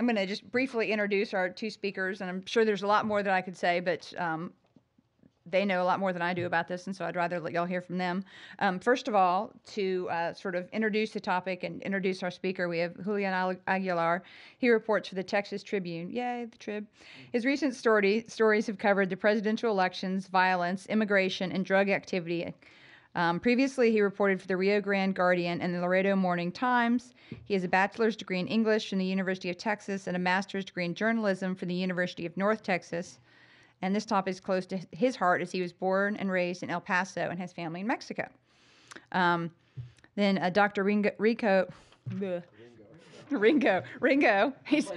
I'm going to just briefly introduce our two speakers, and I'm sure there's a lot more that I could say, but um, they know a lot more than I do about this, and so I'd rather let y'all hear from them. Um, first of all, to uh, sort of introduce the topic and introduce our speaker, we have Julian Aguilar. He reports for the Texas Tribune. Yay, the Trib. His recent story, stories have covered the presidential elections, violence, immigration, and drug activity. Um, previously, he reported for the Rio Grande Guardian and the Laredo Morning Times. He has a bachelor's degree in English from the University of Texas and a master's degree in journalism from the University of North Texas and this topic is close to his heart as he was born and raised in El Paso and has family in Mexico. Um, then uh, Dr. Ringo, Rico. Ringo. Ringo, Ringo. He's.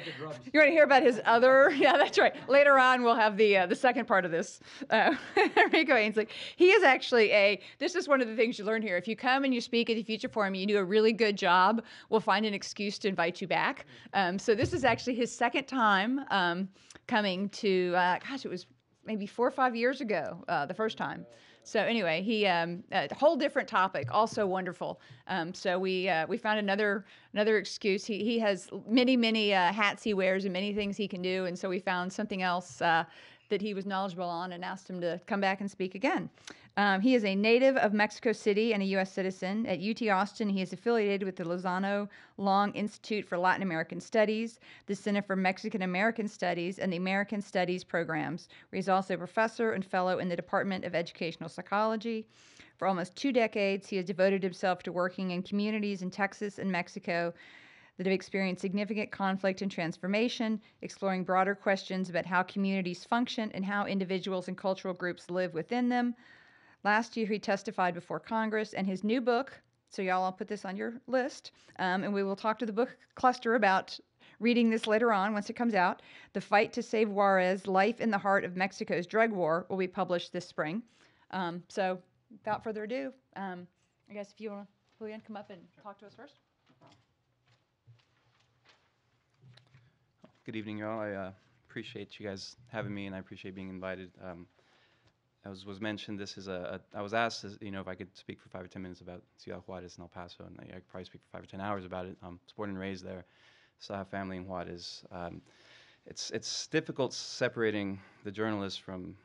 You want to hear about his other? Yeah, that's right. Later on, we'll have the uh, the second part of this. Uh, Ringo Ainslie. He is actually a. This is one of the things you learn here. If you come and you speak at the Future Forum, you do a really good job. We'll find an excuse to invite you back. Um, so this is actually his second time um, coming to. Uh, gosh, it was maybe four or five years ago, uh, the first time. So anyway, he um, a whole different topic, also wonderful. Um, so we uh, we found another another excuse. He he has many many uh, hats he wears and many things he can do, and so we found something else uh, that he was knowledgeable on and asked him to come back and speak again. Um, he is a native of Mexico City and a U.S. citizen. At UT Austin, he is affiliated with the Lozano Long Institute for Latin American Studies, the Center for Mexican American Studies, and the American Studies programs, where he's also a professor and fellow in the Department of Educational Psychology. For almost two decades, he has devoted himself to working in communities in Texas and Mexico that have experienced significant conflict and transformation, exploring broader questions about how communities function and how individuals and cultural groups live within them. Last year, he testified before Congress, and his new book, so y'all, I'll put this on your list, um, and we will talk to the book cluster about reading this later on once it comes out. The Fight to Save Juarez Life in the Heart of Mexico's Drug War will be published this spring. Um, so, without further ado, um, I guess if you want to, Julian, come up and talk to us first. Good evening, y'all. I uh, appreciate you guys having me, and I appreciate being invited. Um, as was mentioned, this is a, a. I was asked, you know, if I could speak for five or ten minutes about Ciudad Juarez and El Paso, and I, could probably speak for five or ten hours about it. I'm born and raised there, so I have family in Juarez. Um, it's it's difficult separating the journalist from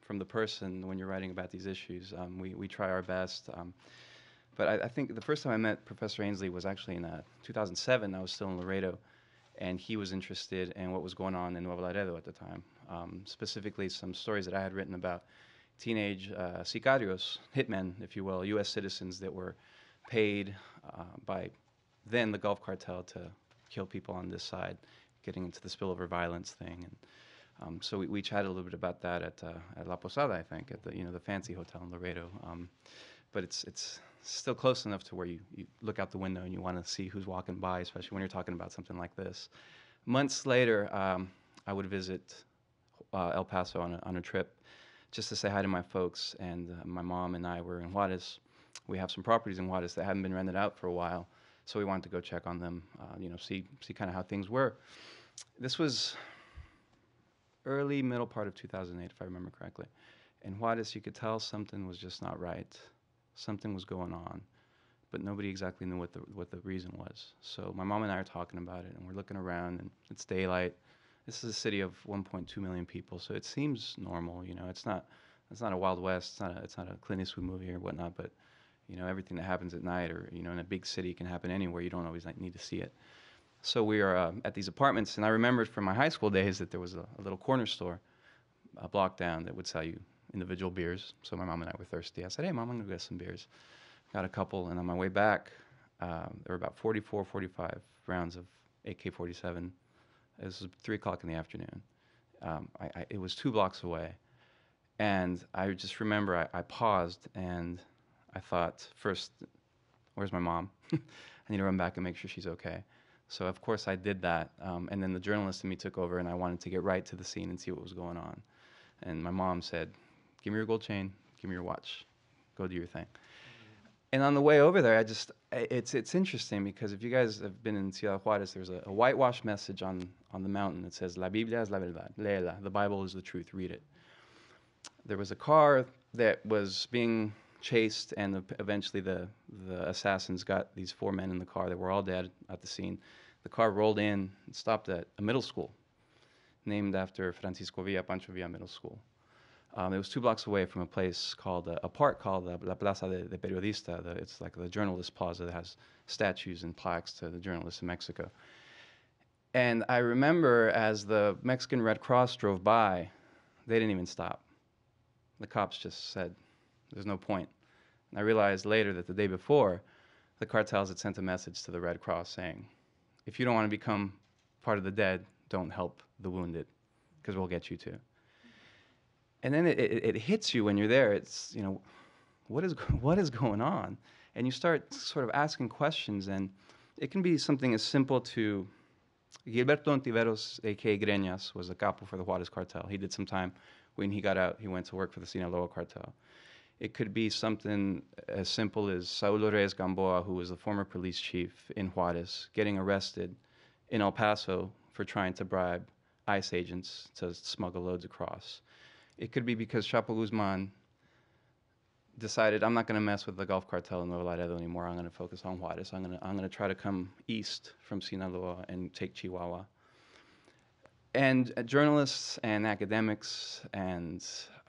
from the person when you're writing about these issues. Um, we we try our best. Um, but I, I, think the first time I met Professor Ainslie was actually in uh, 2007. I was still in Laredo and he was interested in what was going on in Nuevo Laredo at the time, um, specifically some stories that I had written about teenage uh, sicarios, hitmen, if you will, U.S. citizens that were paid uh, by then the Gulf Cartel to kill people on this side, getting into the spillover violence thing. And um, so we, we, chatted a little bit about that at, uh, at La Posada, I think, at the you know the fancy hotel in Laredo. Um, but it's it's still close enough to where you, you look out the window and you want to see who's walking by, especially when you're talking about something like this. Months later, um, I would visit uh, El Paso on a, on a trip just to say hi to my folks. And uh, my mom and I were in Juarez. We have some properties in Juarez that haven't been rented out for a while, so we wanted to go check on them. Uh, you know, see see kind of how things were. This was early middle part of 2008, if I remember correctly. In Juarez, you could tell something was just not right something was going on, but nobody exactly knew what the what the reason was. So my mom and I are talking about it, and we're looking around, and it's daylight. This is a city of 1.2 million people, so it seems normal. You know, it's not it's not a Wild West. It's not a, it's not a Clint Eastwood movie or whatnot. But you know, everything that happens at night or you know in a big city can happen anywhere. You don't always like, need to see it. So we are uh, at these apartments, and I remembered from my high school days that there was a, a little corner store a block down that would sell you individual beers. So my mom and I were thirsty. I said, "Hey, mom, I'm gonna get some beers." Got a couple, and on my way back, um, there were about 44, 45 rounds of AK-47 this was three o'clock in the afternoon. Um, I, I, it was two blocks away, and I just remember I, I paused and I thought, first, where's my mom? I need to run back and make sure she's okay. So of course I did that, um, and then the journalist in me took over, and I wanted to get right to the scene and see what was going on. And my mom said, "Give me your gold chain, give me your watch, go do your thing." And on the way over there, I just it's it's interesting because if you guys have been in Ciudad Juarez, there's a, a whitewashed message on on the mountain that says La Biblia es la verdad, léela. The Bible is the truth. Read it. There was a car that was being chased, and eventually the the assassins got these four men in the car. They were all dead at the scene. the car rolled in and stopped at a middle school named after Francisco Villa, Pancho Villa Middle School. Um, it was two blocks away from a place called, uh, a park called uh, La Plaza de, de Periodista. The, it's like the journalist plaza that has statues and plaques to the journalists in Mexico. And I remember as the Mexican Red Cross drove by, they didn't even stop. The cops just said, there's no point. And I realized later that the day before, the cartels had sent a message to the Red Cross saying, if you don't want to become part of the dead, don't help the wounded, because we'll get you too. And then it, it, it, hits you when you're there. It's, you know, what is, what is going on? And you start sort of asking questions, and it can be something as simple to Gilberto Ontiveros, aka Greñas, was a capo for the Juarez cartel. He did some time when he got out, he went to work for the Sinaloa cartel. It could be something as simple as Saul Reyes Gamboa, who was the former police chief in Juarez, getting arrested in El Paso for trying to bribe ICE agents to smuggle loads across. It could be because Chapo Guzman decided I'm not going to mess with the Gulf Cartel in Laredo anymore. I'm going to focus on Juarez. I'm going to I'm going to try to come east from Sinaloa and take Chihuahua. And uh, journalists and academics and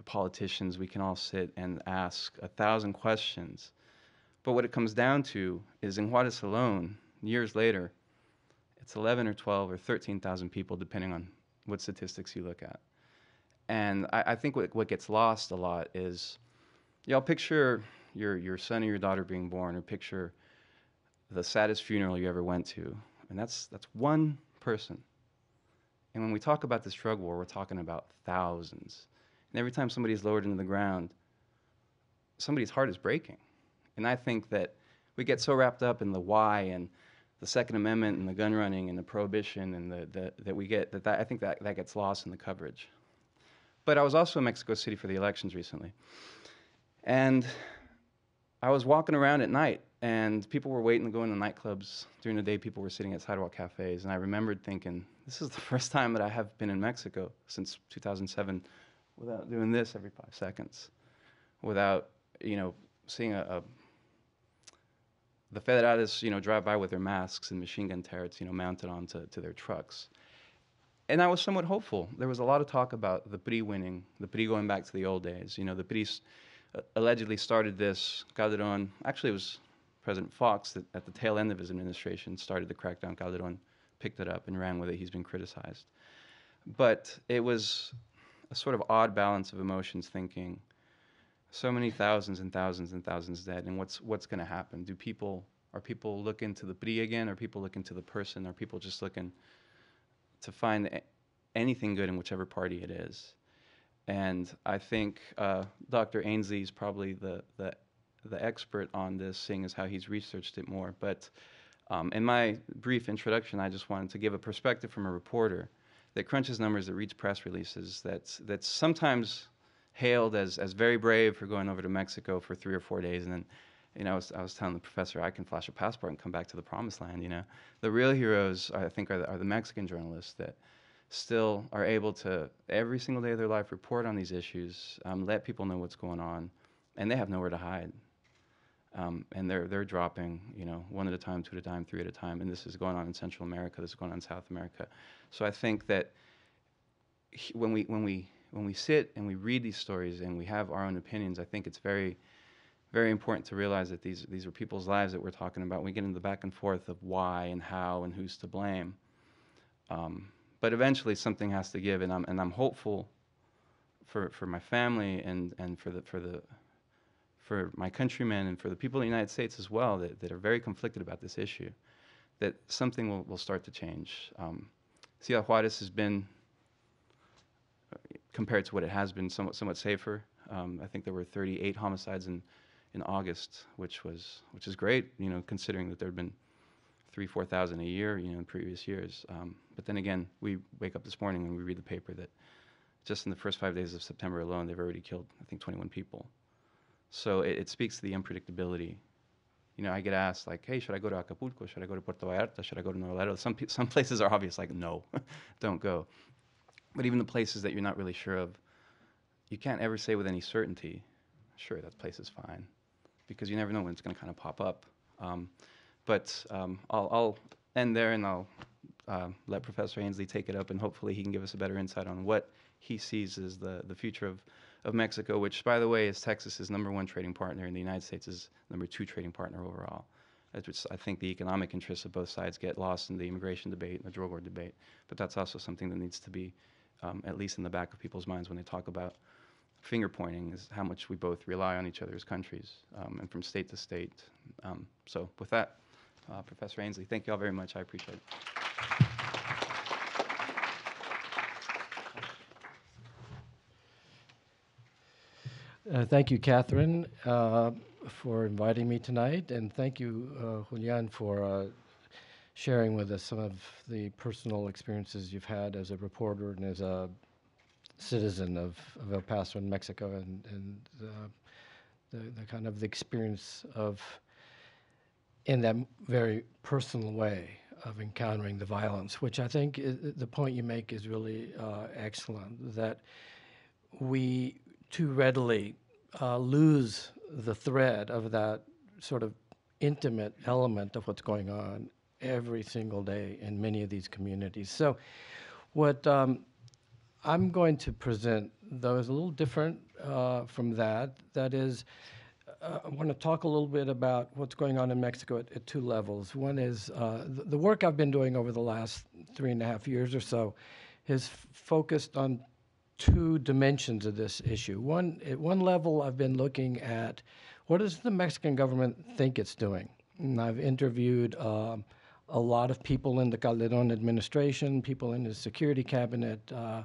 politicians, we can all sit and ask a thousand questions. But what it comes down to is in Juarez alone, years later, it's 11 or 12 or 13,000 people, depending on what statistics you look at. And I, I think what, what gets lost a lot is, y'all picture your, your son or your daughter being born, or picture the saddest funeral you ever went to. And that's, that's one person. And when we talk about this drug war, we're talking about thousands. And every time somebody's lowered into the ground, somebody's heart is breaking. And I think that we get so wrapped up in the why and the Second Amendment and the gun running and the prohibition and the, the that we get that, that I think that, that gets lost in the coverage. But I was also in Mexico City for the elections recently. And I was walking around at night and people were waiting to go into nightclubs. During the day, people were sitting at sidewalk cafes. And I remembered thinking, this is the first time that I have been in Mexico since 2007 without doing this every five seconds, without, you know, seeing a, a the federales, you know, drive by with their masks and machine gun turrets, you know, mounted onto to their trucks. And I was somewhat hopeful. There was a lot of talk about the PRI winning, the PRI going back to the old days. You know, the PRI uh, allegedly started this. Calderon, actually, it was President Fox that at the tail end of his administration started the crackdown. Calderon picked it up and ran with it. He's been criticized. But it was a sort of odd balance of emotions thinking, so many thousands and thousands and thousands dead, and what's what's going to happen? Do people are people looking to the PRI again? Are people looking to the person? Are people just looking to find anything good in whichever party it is? And I think uh, Dr. Ainslie is probably the, the the expert on this, seeing as how he's researched it more. But um, in my brief introduction, I just wanted to give a perspective from a reporter that crunches numbers, that reads press releases, that's that's sometimes hailed as, as very brave for going over to Mexico for three or four days. And then, you know, I was, I was telling the professor I can flash a passport and come back to the promised land, you know. The real heroes, I think, are the, are the Mexican journalists that still are able to, every single day of their life, report on these issues, um, let people know what's going on, and they have nowhere to hide. Um, and they're, they're dropping, you know, one at a time, two at a time, three at a time. And this is going on in Central America, this is going on in South America. So I think that when we, when we when we sit and we read these stories and we have our own opinions, I think it's very, very important to realize that these these are people's lives that we're talking about. We get into the back and forth of why and how and who's to blame. Um, but eventually, something has to give, and I'm and I'm hopeful for for my family and and for the for the for my countrymen and for the people in the United States as well that, that are very conflicted about this issue, that something will, will start to change. Um, Ciudad Juarez has been compared to what it has been, somewhat somewhat safer. Um, I think there were 38 homicides in in August, which was which is great, you know, considering that there had been three, four thousand a year, you know, in previous years. Um, but then again, we wake up this morning and we read the paper that just in the first five days of September alone, they've already killed, I think, 21 people. So it, it speaks to the unpredictability. You know, I get asked like, "Hey, should I go to Acapulco? Should I go to Puerto Vallarta? Should I go to Laredo?" Some some places are obvious, like, no, don't go. But even the places that you're not really sure of, you can't ever say with any certainty, sure, that place is fine, because you never know when it's going to kind of pop up. Um, but um, I'll, I'll, end there, and I'll uh, let Professor Ainslie take it up, and hopefully he can give us a better insight on what he sees as the, the future of, of Mexico, which, by the way, is Texas's number one trading partner, and the United States is number two trading partner overall. I think the economic interests of both sides get lost in the immigration debate and the drug war debate, but that's also something that needs to be um, at least in the back of people's minds when they talk about finger pointing is how much we both rely on each other's countries um, and from state to state. Um, so with that, uh, Professor Ainslie, thank you all very much. I appreciate it. Uh, Thank you, Catherine, uh, for inviting me tonight, and thank you, uh, Julian, for uh, sharing with us some of the personal experiences you've had as a reporter and as a citizen of, of El Paso in Mexico, and, and uh, the, the kind of the experience of, in that very personal way, of encountering the violence, which I think i the point you make is really uh, excellent. That we too readily uh, lose the thread of that sort of intimate element of what's going on every single day in many of these communities. So, what um, I'm going to present, though, is a little different uh, from that. That is, uh, I want to talk a little bit about what's going on in Mexico at, at two levels. One is uh, the, the work I've been doing over the last three and a half years or so has focused on two dimensions of this issue. One, at one level, I've been looking at what does the Mexican government think it's doing. And I've interviewed um, a lot of people in the Calderon administration, people in his security cabinet, uh,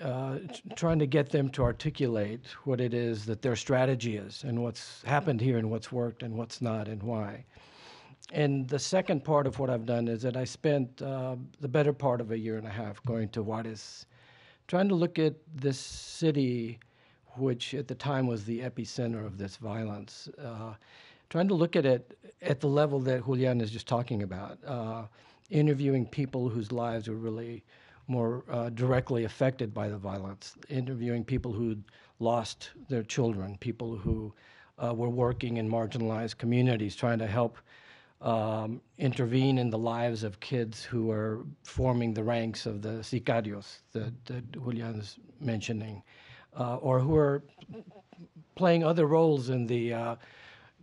uh, trying to get them to articulate what it is that their strategy is and what's happened here and what's worked and what's not and why. And the second part of what I've done is that I spent uh, the better part of a year and a half going to Juarez, trying to look at this city, which at the time was the epicenter of this violence, uh, trying to look at it at the level that Julian is just talking about, uh, interviewing people whose lives were really more uh, directly affected by the violence, interviewing people who'd lost their children, people who uh, were working in marginalized communities, trying to help um, intervene in the lives of kids who are forming the ranks of the sicarios that, that Julian's mentioning, uh, or who are playing other roles in the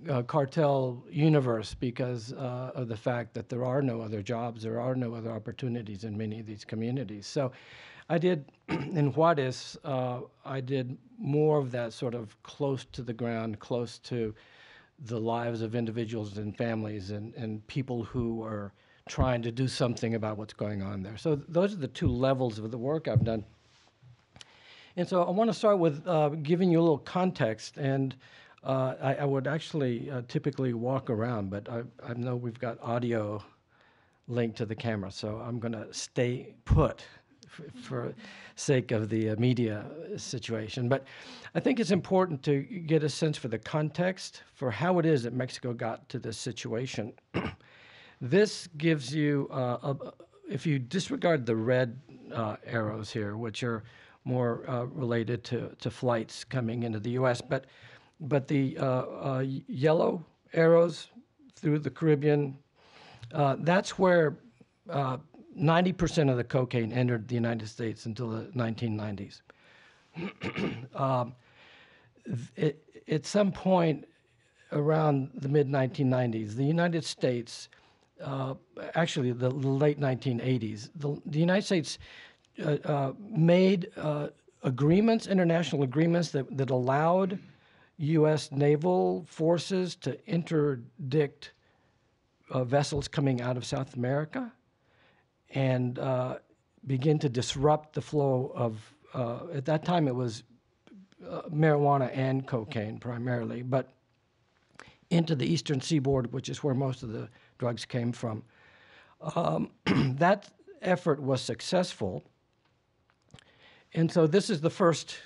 uh, cartel universe because uh, of the fact that there are no other jobs, there are no other opportunities in many of these communities. So I did, in Juarez, uh, I did more of that sort of close to the ground, close to the lives of individuals and families and, and people who are trying to do something about what's going on there. So those are the two levels of the work I've done. And so I want to start with uh, giving you a little context. And uh, I, I would actually uh, typically walk around, but I, I know we've got audio linked to the camera, so I'm going to stay put for, for sake of the uh, media situation. But I think it's important to get a sense for the context for how it is that Mexico got to this situation. this gives you, uh, a, if you disregard the red uh, arrows here, which are more uh, related to, to flights coming into the U.S., but but the uh, uh, yellow arrows through the Caribbean, uh, that's where 90% of the cocaine entered the United States until the 1990s. um, it, at some point around the mid 1990s, the United States, uh, actually the, late 1980s, the, the United States uh, uh, made agreements, international agreements that, that allowed U.S. naval forces to interdict uh, vessels coming out of South America and uh, begin to disrupt the flow of, uh, at that time it was uh, marijuana and cocaine primarily, but into the eastern seaboard, which is where most of the drugs came from. Um, that effort was successful. And so this is the first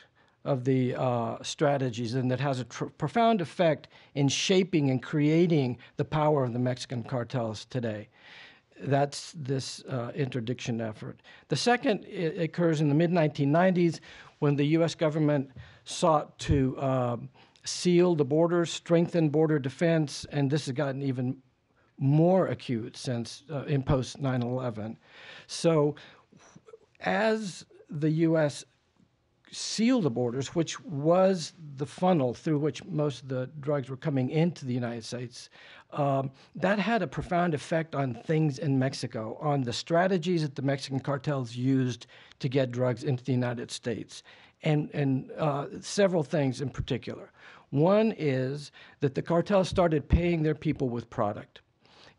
of the uh, strategies, and that has a tr- profound effect in shaping and creating the power of the Mexican cartels today. That's this uh, interdiction effort. The second occurs in the mid 1990s when the U.S. government sought to uh, seal the borders, strengthen border defense, and this has gotten even more acute since uh, in post 9 11. So, as the U.S. sealed the borders, which was the funnel through which most of the drugs were coming into the United States, um, that had a profound effect on things in Mexico, on the strategies that the Mexican cartels used to get drugs into the United States, and, and uh, several things in particular. One is that the cartels started paying their people with product.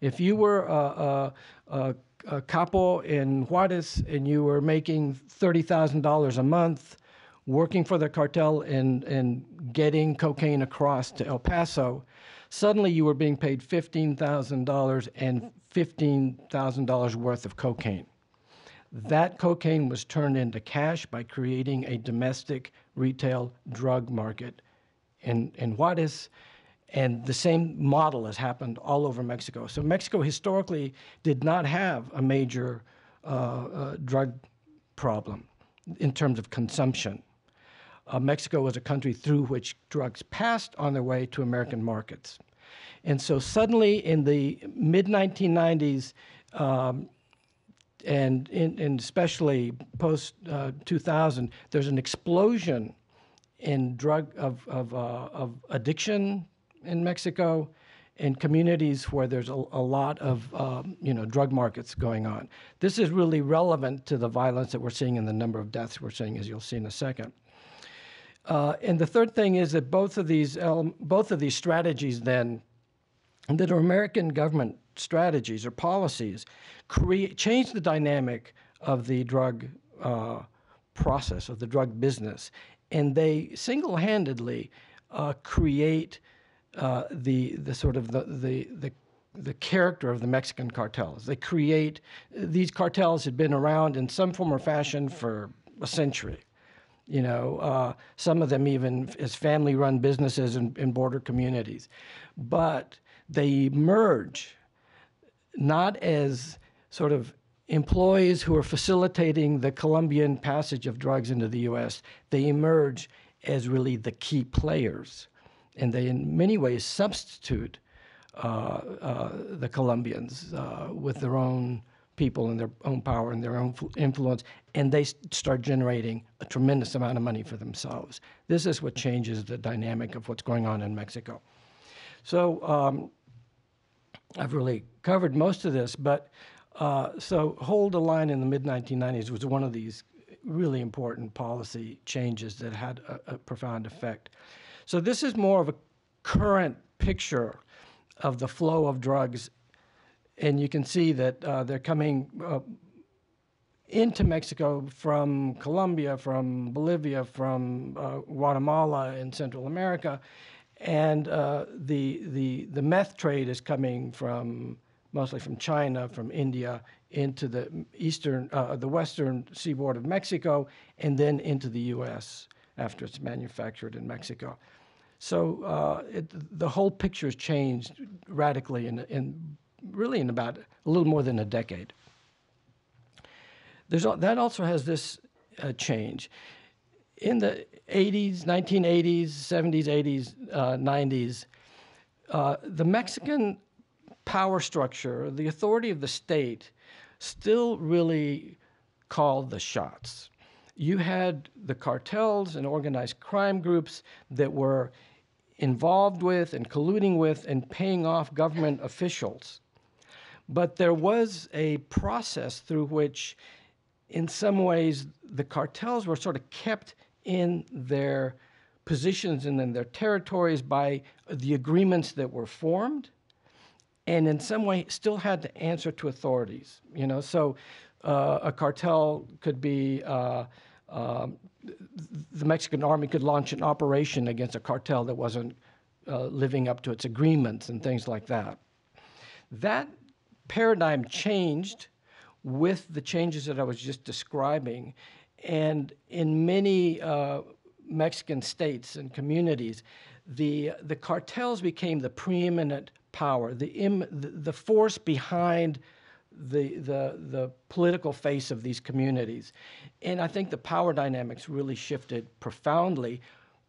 If you were a, a, a, a capo in Juarez and you were making $30,000 a month, working for the cartel and, and getting cocaine across to El Paso, suddenly you were being paid $15,000 and $15,000 worth of cocaine. That cocaine was turned into cash by creating a domestic retail drug market in, in Juarez. And the same model has happened all over Mexico. So, Mexico historically did not have a major uh, uh, drug problem in terms of consumption. Uh, Mexico was a country through which drugs passed on their way to American markets. And so, suddenly in the mid 1990s, um, and, in, and especially post uh, 2000, there's an explosion in drug of, of, uh, of addiction in Mexico in communities where there's a, a lot of um, you know drug markets going on. This is really relevant to the violence that we're seeing and the number of deaths we're seeing, as you'll see in a second. Uh, and the third thing is that both of these um, both of these strategies then that are American government strategies or policies create change the dynamic of the drug uh, process of the drug business, and they single-handedly uh, create uh, the the sort of the the the the character of the Mexican cartels. They create these cartels had been around in some form or fashion for a century. You know, uh, some of them even as family-run businesses in, in border communities, but they emerge not as sort of employees who are facilitating the Colombian passage of drugs into the U.S. They emerge as really the key players and they in many ways substitute uh, uh, the Colombians uh, with their own people and their own power and their own influence, and they start generating a tremendous amount of money for themselves. This is what changes the dynamic of what's going on in Mexico. So um, I've really covered most of this, but uh, so hold the line in the mid 1990s was one of these really important policy changes that had a, a profound effect. So this is more of a current picture of the flow of drugs, and you can see that uh, they're coming uh, into Mexico from Colombia, from Bolivia, from uh, Guatemala in Central America, and uh, the the the meth trade is coming from mostly from China, from India, into the eastern, uh, the western seaboard of Mexico, and then into the U.S. after it's manufactured in Mexico. So uh, it, the whole picture has changed radically in, in really in about a little more than a decade. There's, that also has this uh, change. In the 80s, 1980s, 70s, 80s, uh, 90s, uh, the Mexican power structure, the authority of the state, still really called the shots you had the cartels and organized crime groups that were involved with and colluding with and paying off government officials. But there was a process through which, in some ways, the cartels were sort of kept in their positions and in their territories by the agreements that were formed and in some way still had to answer to authorities you know so uh, a cartel could be uh, um, the Mexican army could launch an operation against a cartel that wasn't uh, living up to its agreements and things like that. That paradigm changed with the changes that I was just describing. And in many uh, Mexican states and communities, the, the cartels became the preeminent power, the, Im, the, the force behind the, the, the political face of these communities. And I think the power dynamics really shifted profoundly,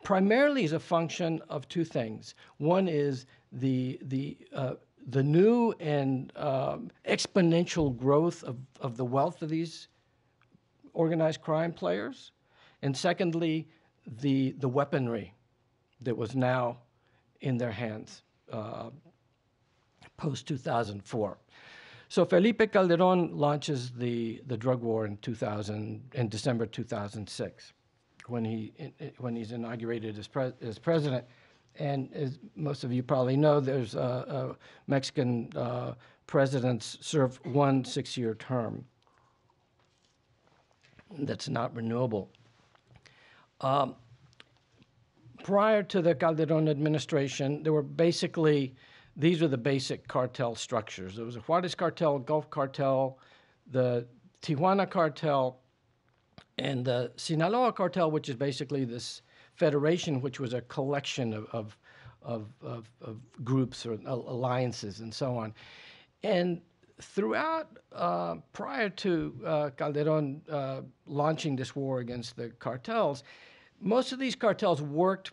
primarily as a function of two things. One is the, the, uh, the new and um, exponential growth of, of the wealth of these organized crime players, and secondly, the the weaponry that was now in their hands uh, post 2004. So Felipe Calderon launches the, the drug war in 2000 in December 2006 when he when he's inaugurated as, pres, as president. And as most of you probably know, there's Mexican uh, presidents serve one six-year term that's not renewable. Um, prior to the Calderon administration, there were basically these are the basic cartel structures. There was a Juarez cartel, Gulf cartel, the Tijuana cartel, and the Sinaloa cartel, which is basically this federation, which was a collection of, of, of, of, of groups or alliances and so on. And throughout, uh, prior to uh, Calderon uh, launching this war against the cartels, most of these cartels worked,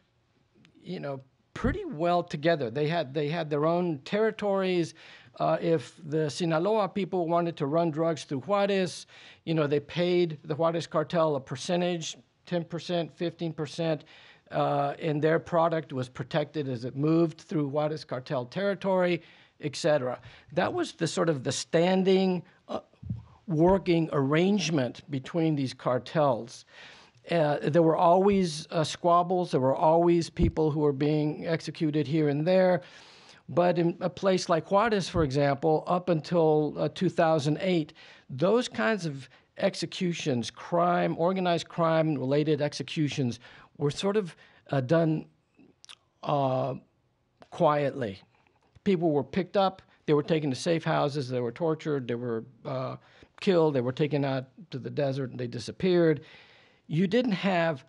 you know, pretty well together. They had they had their own territories. Uh, if the Sinaloa people wanted to run drugs through Juarez, you know, they paid the Juarez cartel a percentage, 10%, 15%, uh, and their product was protected as it moved through Juarez cartel territory, etc. That was the sort of the standing uh, working arrangement between these cartels. Uh, there were always uh, squabbles. There were always people who were being executed here and there. But in a place like Juarez, for example, up until uh, 2008, those kinds of executions, crime, organized crime related executions, were sort of uh, done uh, quietly. People were picked up, they were taken to safe houses, they were tortured, they were uh, killed, they were taken out to the desert, and they disappeared you didn't have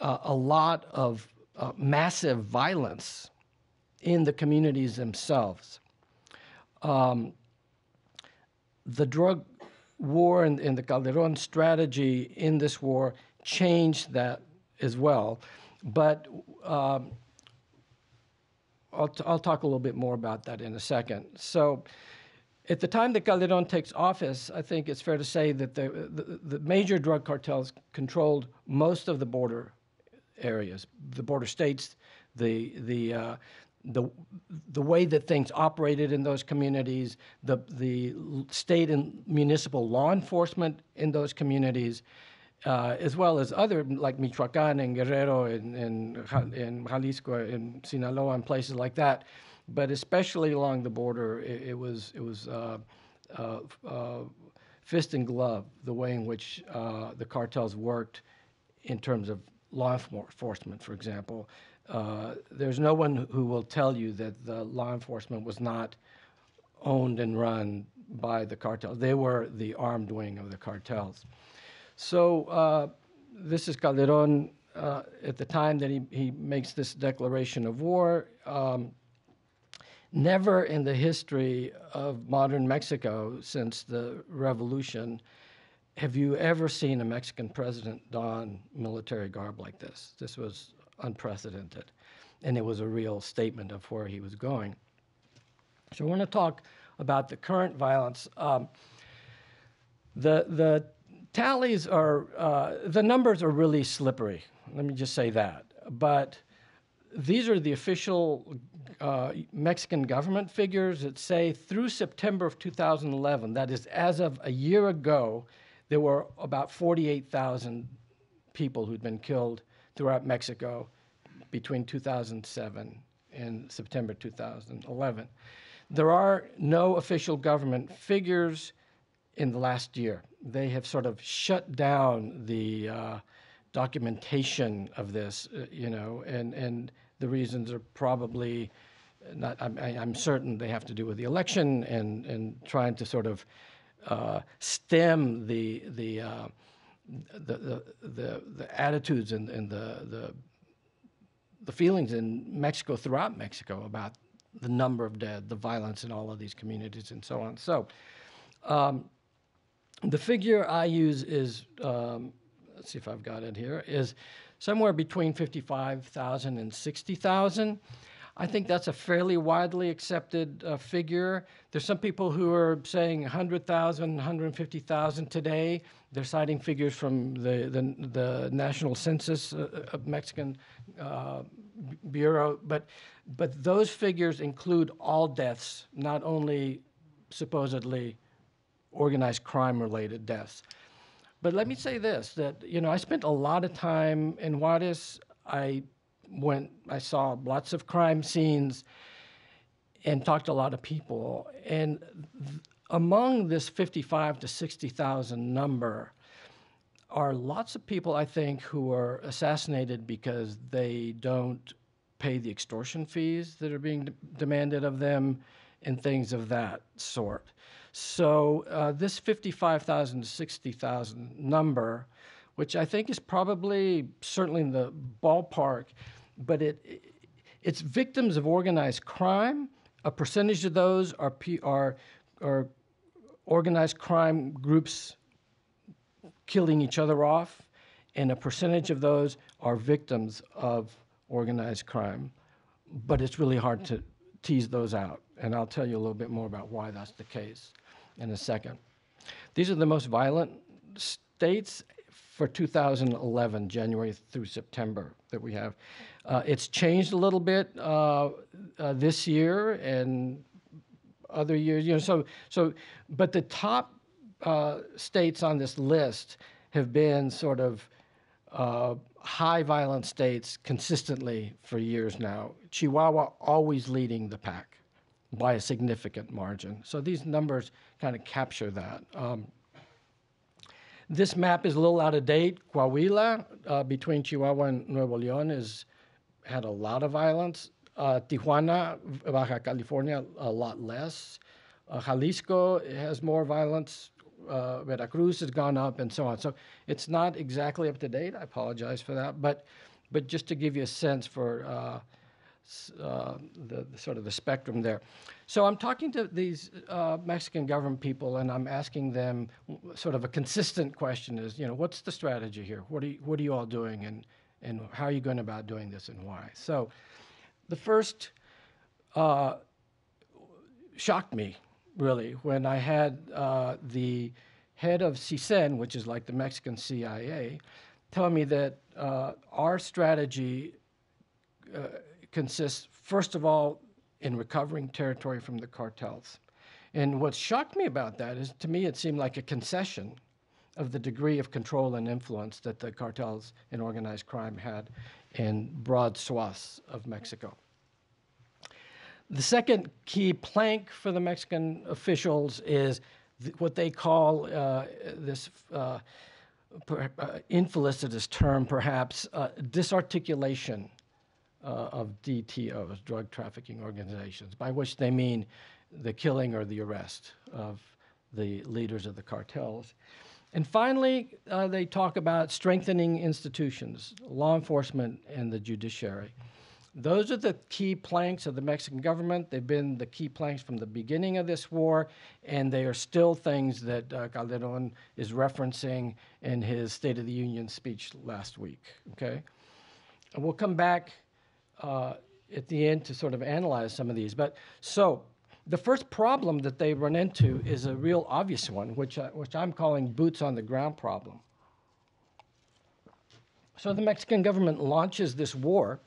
uh, a lot of uh, massive violence in the communities themselves. Um, the drug war and, and, the Calderon strategy in this war changed that as well. But um, I'll, t- I'll talk a little bit more about that in a second. So, at the time that Calderon takes office, I think it's fair to say that the, the, the, major drug cartels controlled most of the border areas, the border states, the, the, uh, the, the way that things operated in those communities, the, the state and municipal law enforcement in those communities, uh, as well as other like Michoacan and Guerrero and, and, and Jalisco and Sinaloa and places like that but especially along the border, it, it was it was uh, uh, uh, fist and glove the way in which uh, the cartels worked in terms of law enforcement, for example. Uh, there's no one who will tell you that the law enforcement was not owned and run by the cartels. They were the armed wing of the cartels. So uh, this is Calderon at the time that he, he makes this declaration of war. Um, Never in the history of modern Mexico since the revolution have you ever seen a Mexican president don military garb like this. This was unprecedented, and it was a real statement of where he was going. So I want to talk about the current violence. Um, the the tallies are uh, the numbers are really slippery. Let me just say that, but these are the official uh, Mexican government figures that say through September of 2011, that is, as of a year ago, there were about 48,000 people who'd been killed throughout Mexico between 2007 and September 2011. There are no official government figures in the last year. They have sort of shut down the uh, documentation of this, uh, you know, and, and the reasons are probably not, I'm, I'm, certain they have to do with the election and, and trying to sort of uh, stem the, the, uh, the, the, the, attitudes and, and the, the, the feelings in Mexico, throughout Mexico, about the number of dead, the violence in all of these communities, and so on. So, um, the figure I use is um, let's see if I've got it here, is somewhere between 55,000 and 60,000. I think that's a fairly widely accepted uh, figure. There's some people who are saying 100,000, 150,000 today. They're citing figures from the, the, the National Census uh, of Mexican uh, Bureau, but, but those figures include all deaths, not only supposedly organized crime related deaths. But let me say this that, you know, I spent a lot of time in Juarez. I went, I saw lots of crime scenes and talked to a lot of people. And th- among this 55 to 60,000 number are lots of people, I think, who are assassinated because they don't pay the extortion fees that are being demanded of them and things of that sort. So uh, this 55,000 to 60,000 number, which I think is probably certainly in the ballpark, but it it's victims of organized crime. A percentage of those are P, are are organized crime groups killing each other off, and a percentage of those are victims of organized crime. But it's really hard to tease those out, and I'll tell you a little bit more about why that's the case in a second. These are the most violent states for 2011, January through September, that we have. Uh, it's changed a little bit uh, uh, this year and other years. You know, so so, but the top uh, states on this list have been sort of uh, high violent states consistently for years now. Chihuahua always leading the pack by a significant margin. So these numbers kind of capture that. Um, this map is a little out of date. Coahuila, uh, between Chihuahua and Nuevo León, has had a lot of violence. Uh, Tijuana, Baja California, a lot less. Uh, Jalisco has more violence. Uh, Veracruz has gone up, and so on. So it's not exactly up to date. I apologize for that, but but just to give you a sense for uh, the, the, sort of the spectrum there. So I'm talking to these uh, Mexican government people, and I'm asking them sort of a consistent question: is you know what's the strategy here? What are you, what are you all doing, and and how are you going about doing this, and why? So the first uh, shocked me really when I had uh, the head of CISEN, which is like the Mexican CIA, tell me that uh, our strategy uh, consists, first of all, in recovering territory from the cartels. And what shocked me about that is, to me, it seemed like a concession of the degree of control and influence that the cartels and organized crime had in broad swaths of Mexico. The second key plank for the Mexican officials is th- what they call uh, this uh, per, uh, infelicitous term, perhaps, uh, disarticulation uh, of DTOs, drug trafficking organizations, by which they mean the killing or the arrest of the leaders of the cartels. And finally, uh, they talk about strengthening institutions, law enforcement, and the judiciary. Those are the key planks of the Mexican government. They've been the key planks from the beginning of this war, and they are still things that uh, Calderon is referencing in his State of the Union speech last week. Okay, and we'll come back uh, at the end to sort of analyze some of these. But so the first problem that they run into is a real obvious one, which, uh, which I'm calling boots on the ground problem. So the Mexican government launches this war,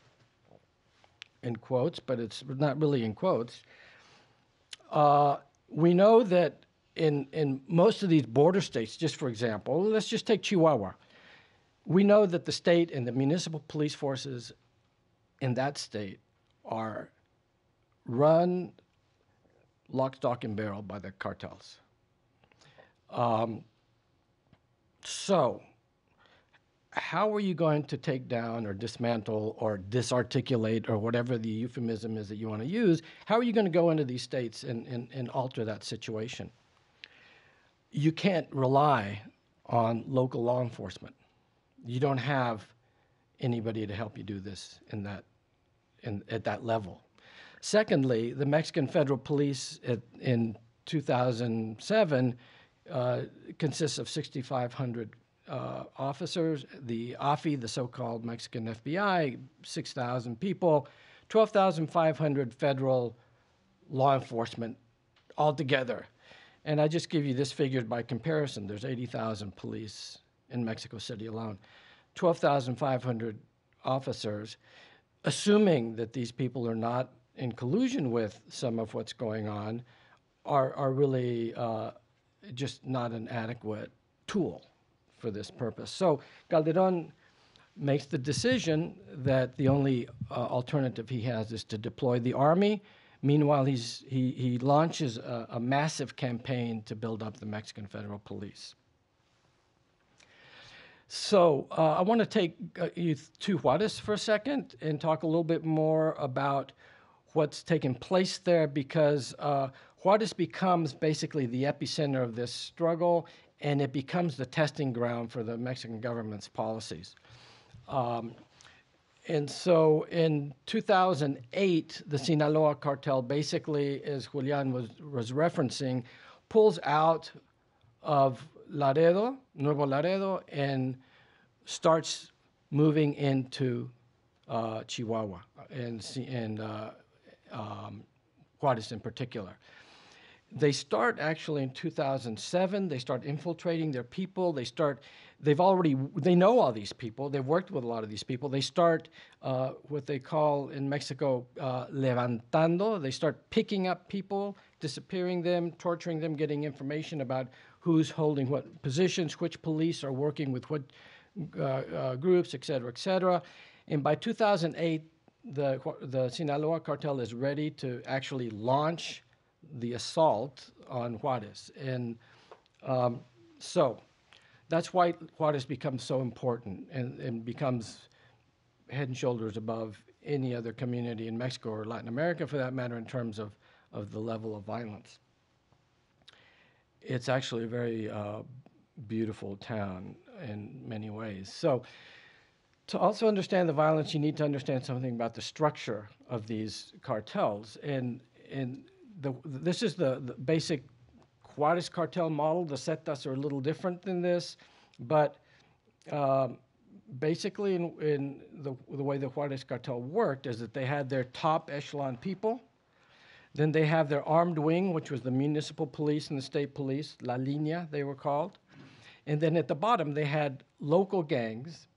in quotes, but it's not really in quotes. Uh, we know that in, in most of these border states, just for example, let's just take Chihuahua. We know that the state and the municipal police forces in that state are run lock, stock, and barrel by the cartels. Um, so, how are you going to take down or dismantle or disarticulate or whatever the euphemism is that you want to use? How are you going to go into these states and, and, and alter that situation? You can't rely on local law enforcement. You don't have anybody to help you do this in that, in, at that level. Secondly, the Mexican Federal Police at, in 2007 uh, consists of 6,500 uh, officers. The AFI, the so called Mexican FBI, 6,000 people, 12,500 federal law enforcement altogether. And I just give you this figure by comparison. There's 80,000 police in Mexico City alone, 12,500 officers, assuming that these people are not in collusion with some of what's going on, are, are really uh, just not an adequate tool for this purpose. So Calderon makes the decision that the only uh, alternative he has is to deploy the army. Meanwhile, he's, he, he launches a, a massive campaign to build up the Mexican Federal Police. So uh, I want to take uh, you to Juarez for a second and talk a little bit more about what's taking place there because uh, Juarez becomes basically the epicenter of this struggle and it becomes the testing ground for the Mexican government's policies. Um, and so in 2008, the Sinaloa cartel basically, as Julian was, was referencing, pulls out of Laredo, Nuevo Laredo, and starts moving into uh, Chihuahua and, and uh, um, Juarez in particular. They start actually in 2007. They start infiltrating their people. They start, they've already, they know all these people. They've worked with a lot of these people. They start uh, what they call in Mexico uh, levantando. They start picking up people, disappearing them, torturing them, getting information about who's holding what positions, which police are working with what uh, uh, groups, et cetera, et cetera. And by 2008, the, the Sinaloa cartel is ready to actually launch the assault on Juarez. And um, so that's why Juarez becomes so important and, and becomes head and shoulders above any other community in Mexico or Latin America, for that matter, in terms of, of the level of violence. It's actually a very uh, beautiful town in many ways. So, to also understand the violence, you need to understand something about the structure of these cartels. And, and the, this is the, the basic Juarez cartel model. The Zetas are a little different than this, but um, basically, in, in the, the way the Juarez cartel worked, is that they had their top echelon people. Then they have their armed wing, which was the municipal police and the state police, La Línea, they were called. And then at the bottom, they had local gangs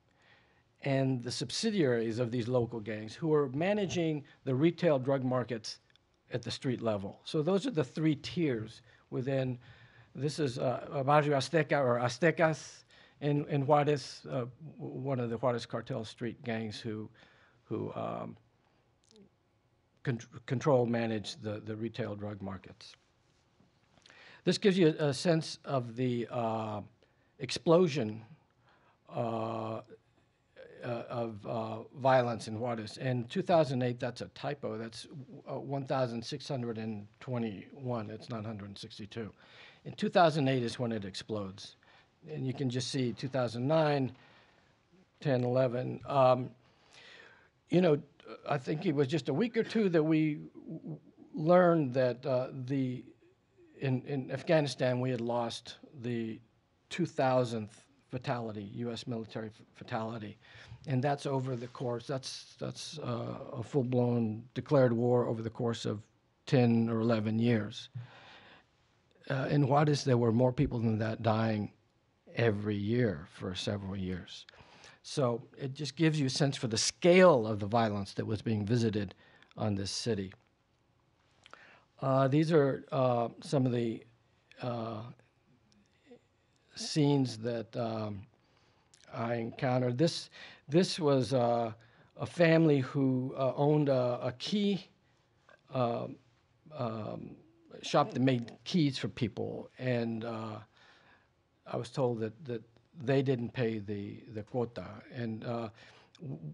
and the subsidiaries of these local gangs who were managing the retail drug markets at the street level. So those are the three tiers within. This is uh, Barrio Azteca or Aztecas in, in Juarez, uh, one of the Juarez cartel street gangs who, who um, con- control, manage the, the retail drug markets. This gives you a, a sense of the uh, explosion uh, uh, of uh, violence in Juarez. In 2008, that's a typo. That's uh, 1,621. It's not 162. In 2008 is when it explodes. And you can just see 2009, 10, 11. Um, you know, I think it was just a week or two that we learned that uh, the in, in Afghanistan we had lost the 2000th fatality, U.S. military fatality and that's over the course. That's that's uh, a full-blown declared war over the course of ten or eleven years. Uh, in Juarez, there were more people than that dying every year for several years. So it just gives you a sense for the scale of the violence that was being visited on this city. Uh, these are uh, some of the uh, scenes that um, I encountered. This this was uh, a family who uh, owned a, a key um, um, shop that made keys for people, and uh, I was told that, that they didn't pay the, the quota. And uh,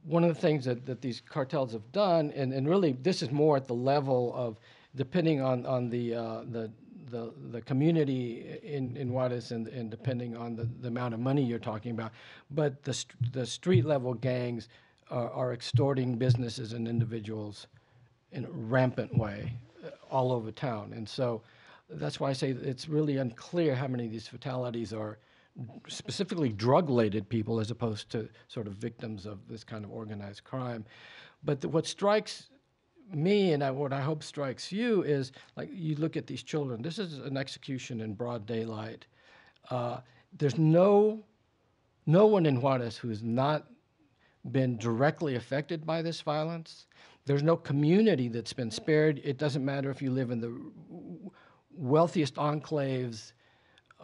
one of the things that, that these cartels have done, and, and really this is more at the level of depending on, on the, uh, the the, the community in, in Juarez and, and depending on the, the amount of money you're talking about. But the, st- the street level gangs are, are extorting businesses and individuals in a rampant way uh, all over town. And so that's why I say it's really unclear how many of these fatalities are specifically drug-related people as opposed to sort of victims of this kind of organized crime. But the, what strikes me and I, what I hope strikes you is like you look at these children. This is an execution in broad daylight. Uh, there's no no one in Juarez who has not been directly affected by this violence. There's no community that's been spared. It doesn't matter if you live in the wealthiest enclaves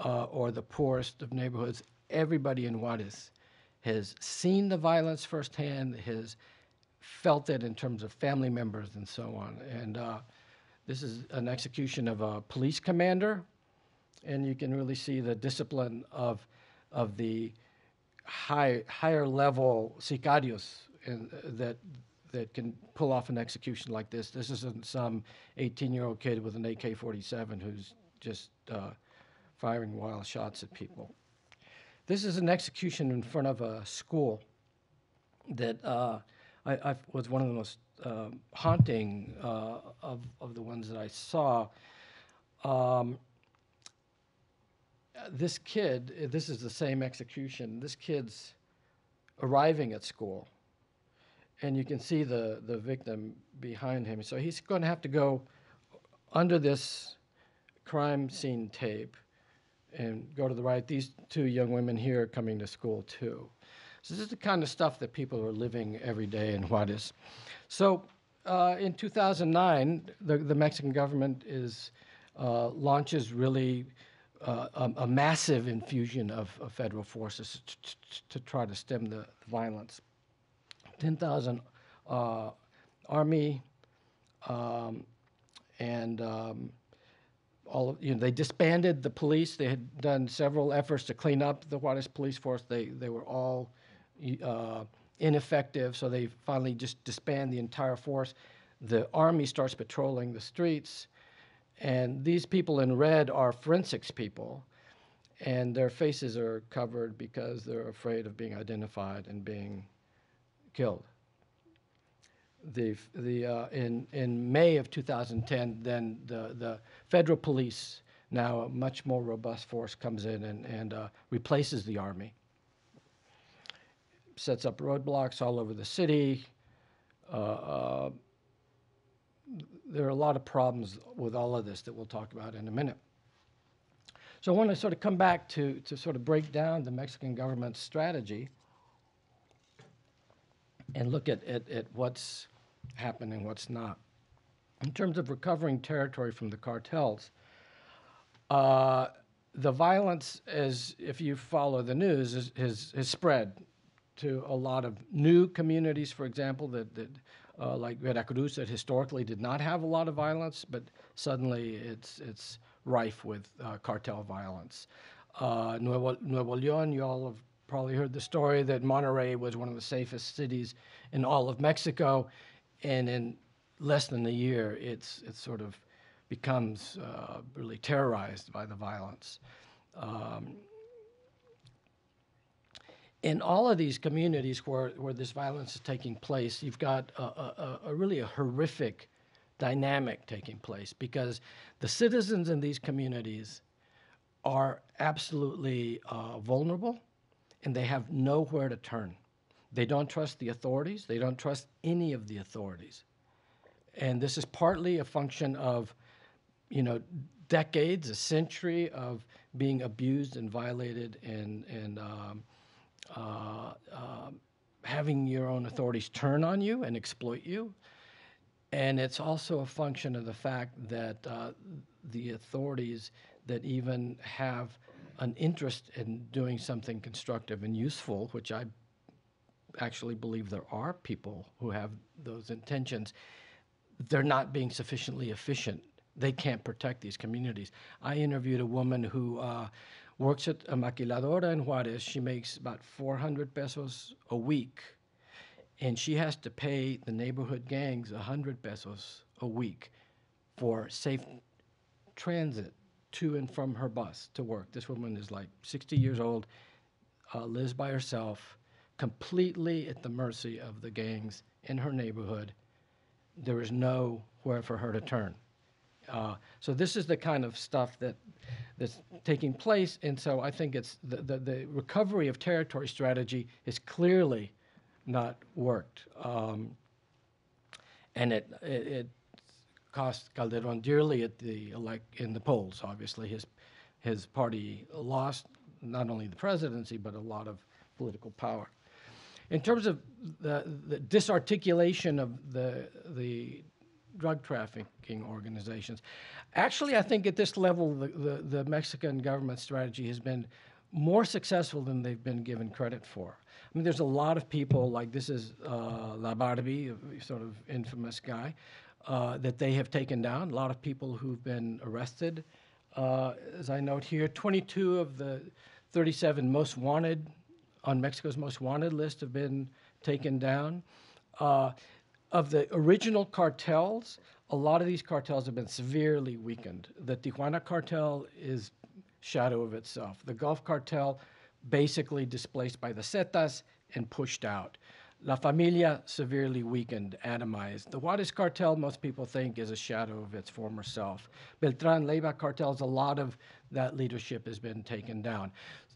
uh, or the poorest of neighborhoods. Everybody in Juarez has seen the violence firsthand, has felt it in terms of family members and so on. And uh, this is an execution of a police commander, and you can really see the discipline of of the high higher level sicarios in, that that can pull off an execution like this. This isn't some 18 year old kid with an AK 47 who's just uh, firing wild shots at people. This is an execution in front of a school that uh, I, I, was one of the most uh, haunting uh, of, of the ones that I saw. Um, this kid, this is the same execution. This kid's arriving at school, and you can see the, the victim behind him. So he's going to have to go under this crime scene tape and go to the right. These two young women here are coming to school too. So this is the kind of stuff that people are living every day in Juarez. So uh, in 2009, the, the Mexican government is uh, launches really uh, a, a, massive infusion of, of federal forces to, to, try to stem the violence. 10,000 uh, army um, and um, all of, you know, they disbanded the police. They had done several efforts to clean up the Juarez police force. They, they were all uh, ineffective, so they finally just disband the entire force. The army starts patrolling the streets, and these people in red are forensics people, and their faces are covered because they're afraid of being identified and being killed. The, the, uh, in, in May of 2010, then the, the federal police, now a much more robust force, comes in and, and uh, replaces the army sets up roadblocks all over the city. Uh, uh, there are a lot of problems with all of this that we'll talk about in a minute. So I want to sort of come back to, to sort of break down the Mexican government's strategy and look at, at, at what's happening, and what's not. In terms of recovering territory from the cartels, uh, the violence, as if you follow the news, is, has, has spread to a lot of new communities, for example, that, that uh, like Veracruz, that historically did not have a lot of violence, but suddenly it's it's rife with uh, cartel violence. Uh, Nuevo, Nuevo León, you all have probably heard the story that Monterrey was one of the safest cities in all of Mexico, and in less than a year, it's it sort of becomes uh, really terrorized by the violence. Um, in all of these communities where, where this violence is taking place, you've got a, a, a, really a horrific dynamic taking place because the citizens in these communities are absolutely uh, vulnerable and they have nowhere to turn. They don't trust the authorities, they don't trust any of the authorities. And this is partly a function of, you know, decades, a century of being abused and violated and, and um, uh, having your own authorities turn on you and exploit you. And it's also a function of the fact that uh, the authorities that even have an interest in doing something constructive and useful, which I actually believe there are people who have those intentions, they're not being sufficiently efficient. They can't protect these communities. I interviewed a woman who uh, works at a maquiladora in Juarez. She makes about 400 pesos a week, and she has to pay the neighborhood gangs 100 pesos a week for safe transit to and from her bus to work. This woman is like 60 years old, uh, lives by herself, completely at the mercy of the gangs in her neighborhood. There is nowhere for her to turn. Uh, so this is the kind of stuff that that's taking place, and so I think it's the, the, the recovery of territory strategy has clearly not worked. Um, and it it, it cost Calderon dearly at the elect in the polls. Obviously, his his party lost not only the presidency but a lot of political power. In terms of the, the disarticulation of the the drug trafficking organizations, actually, I think at this level, the, the, the Mexican government strategy has been more successful than they've been given credit for. I mean, there's a lot of people like this is uh, a sort of infamous guy, uh, that they have taken down. A lot of people who've been arrested. Uh, as I note here, 22 of the 37 most wanted on Mexico's most wanted list have been taken down. Uh, of the original cartels, a lot of these cartels have been severely weakened. The Tijuana cartel is shadow of itself. The Gulf cartel basically displaced by the Zetas and pushed out. La Familia severely weakened, atomized. The Juarez cartel, most people think, is a shadow of its former self. Beltran Leyva cartels, a lot of that leadership has been taken down.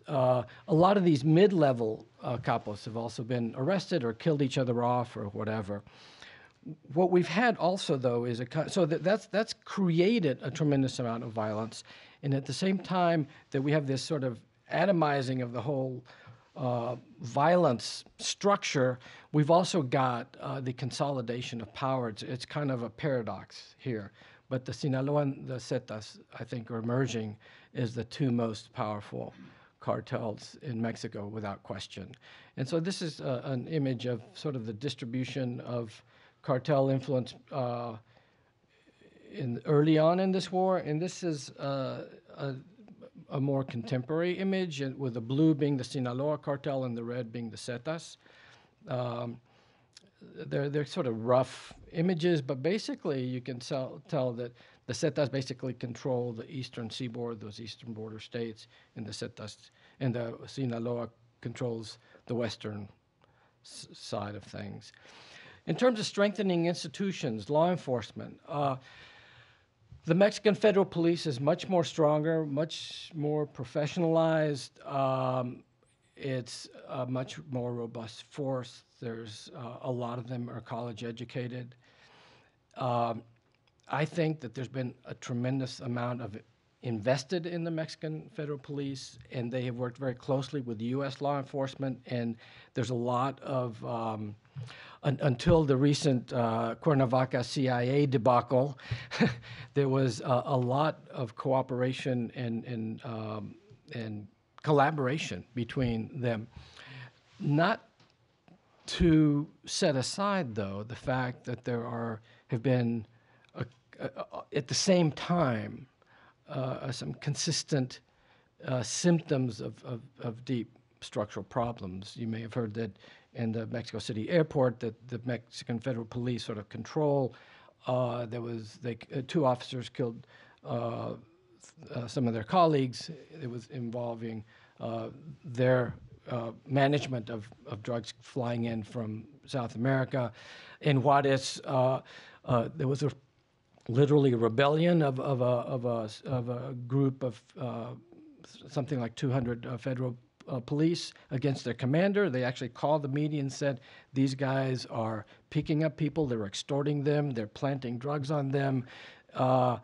Uh, a lot of these mid-level uh, capos have also been arrested or killed each other off or whatever. What we've had also, though, is a so that, that's that's created a tremendous amount of violence, and at the same time that we have this sort of atomizing of the whole uh, violence structure, we've also got uh, the consolidation of power. It's, it's, kind of a paradox here. But the Sinaloa and the Zetas, I think, are emerging as the two most powerful cartels in Mexico without question. And so this is uh, an image of sort of the distribution of cartel influence uh, in early on in this war. And this is uh, a a more contemporary image, and with the blue being the Sinaloa cartel and the red being the Zetas. Um, they're, they're sort of rough images, but basically you can tell, tell that the Zetas basically control the eastern seaboard, those eastern border states, and the Zetas and the Sinaloa controls the western side of things. In terms of strengthening institutions, law enforcement, uh, the Mexican federal police is much more stronger, much more professionalized. Um, it's a much more robust force. There's uh, a lot of them are college educated. Um, I think that there's been a tremendous amount of invested in the Mexican federal police, and they have worked very closely with U.S. law enforcement. And there's a lot of um, un- until the recent uh, Cuernavaca CIA debacle, there was a, a, lot of cooperation and and um, and collaboration between them. Not to set aside, though, the fact that there are have been a, a, at the same time uh, some consistent uh, symptoms of, of, of deep structural problems. You may have heard that in the Mexico City airport that the Mexican federal police sort of control. Uh, there was they, uh, two officers killed uh, uh some of their colleagues. It was involving uh, their uh, management of, of drugs flying in from South America. In Juarez, there was a literally a rebellion of, of, a, of, a, of a group of something like 200 federal uh, police against their commander. They actually called the media and said these guys are picking up people, they're extorting them, they're planting drugs on them. Uh,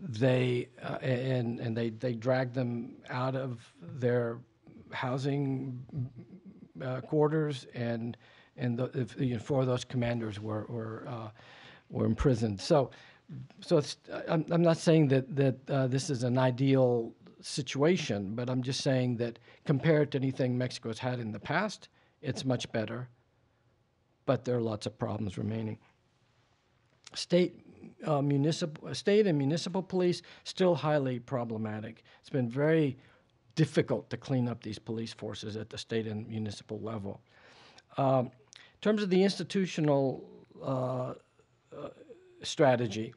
they uh, and and they they dragged them out of their housing uh, quarters and and the, if, you know, four of those commanders were were uh, were imprisoned. So so I'm, I'm not saying that that uh, this is an ideal situation, but I'm just saying that compared to anything Mexico's had in the past, it's much better. But there are lots of problems remaining. State, uh, municipal, state and municipal police still highly problematic. It's been very difficult to clean up these police forces at the state and municipal level. Um, in terms of the institutional uh, uh, strategy,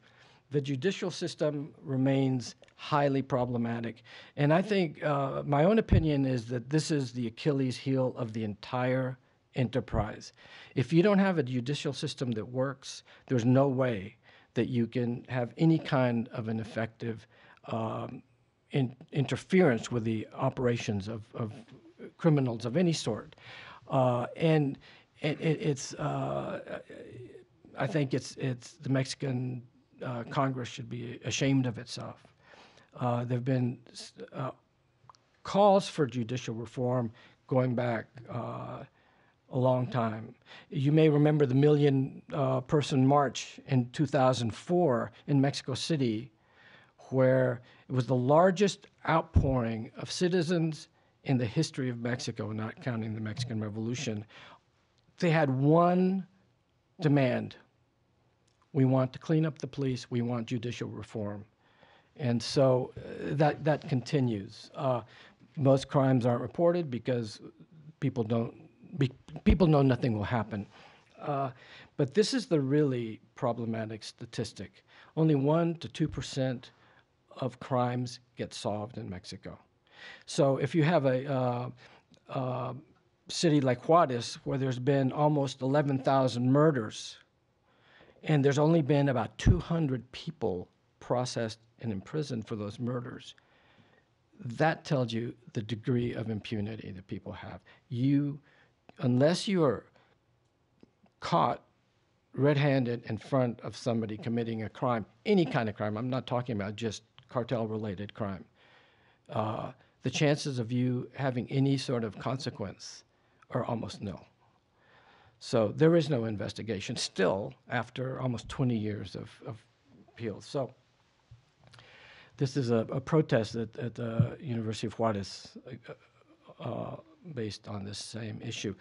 the judicial system remains highly problematic. And I think uh, my own opinion is that this is the Achilles heel of the entire enterprise. If you don't have a judicial system that works, there's no way that you can have any kind of an effective um, in, interference with the operations of, of, criminals of any sort. Uh, and it, it, it's uh, I think it's it's the Mexican uh, Congress should be ashamed of itself. Uh, there have been uh, calls for judicial reform going back uh, a long time. You may remember the million uh, person march in 2004 in Mexico City, where it was the largest outpouring of citizens in the history of Mexico, not counting the Mexican Revolution. They had one demand we want to clean up the police, we want judicial reform. And so uh, that, that continues. Uh, most crimes aren't reported because people don't, be, people know nothing will happen. Uh, but this is the really problematic statistic. Only 1% to 2% of crimes get solved in Mexico. So if you have a uh, uh, city like Juarez, where there's been almost 11,000 murders, and there's only been about 200 people processed and imprisoned for those murders, that tells you the degree of impunity that people have. You, unless you are caught red-handed in front of somebody committing a crime, any kind of crime, I'm not talking about just cartel-related crime, uh, the chances of you having any sort of consequence are almost nil. So there is no investigation still after almost 20 years of, of appeals. So this is a, a protest at, at the University of Juarez uh, uh, based on this same issue.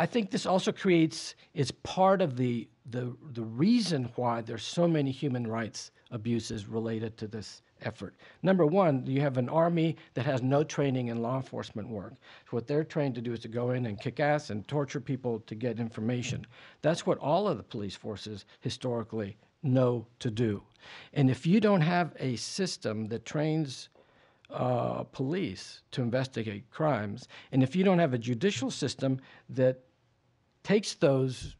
I think this also creates, it's part of the, the, the reason why there's so many human rights abuses related to this effort. Number one, you have an army that has no training in law enforcement work. So what they're trained to do is to go in and kick ass and torture people to get information. That's what all of the police forces historically know to do. And if you don't have a system that trains uh, police to investigate crimes, and if you don't have a judicial system that takes those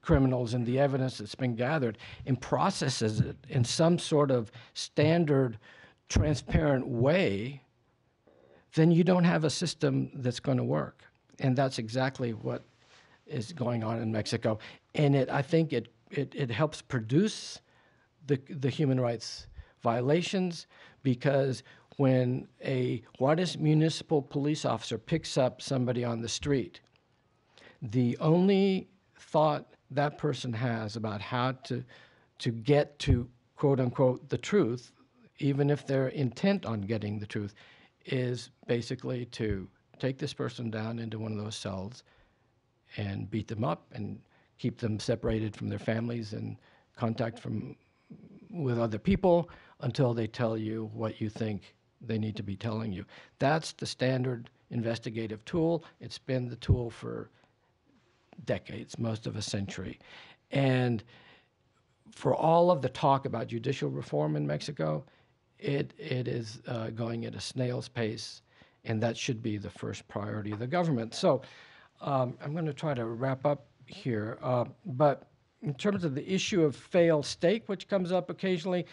criminals and the evidence that's been gathered and processes it in some sort of standard, transparent way, then you don't have a system that's going to work. And that's exactly what is going on in Mexico. And it, I think it, it, it helps produce the, the human rights violations because when a Juarez municipal police officer picks up somebody on the street, the only thought that person has about how to to get to quote unquote the truth, even if they're intent on getting the truth, is basically to take this person down into one of those cells and beat them up and keep them separated from their families and contact from with other people until they tell you what you think they need to be telling you. That's the standard investigative tool. It's been the tool for decades, most of a century. And for all of the talk about judicial reform in Mexico, it, it is uh, going at a snail's pace, and that should be the first priority of the government. So um, I'm going to try to wrap up here. Uh, but in terms of the issue of failed state, which comes up occasionally,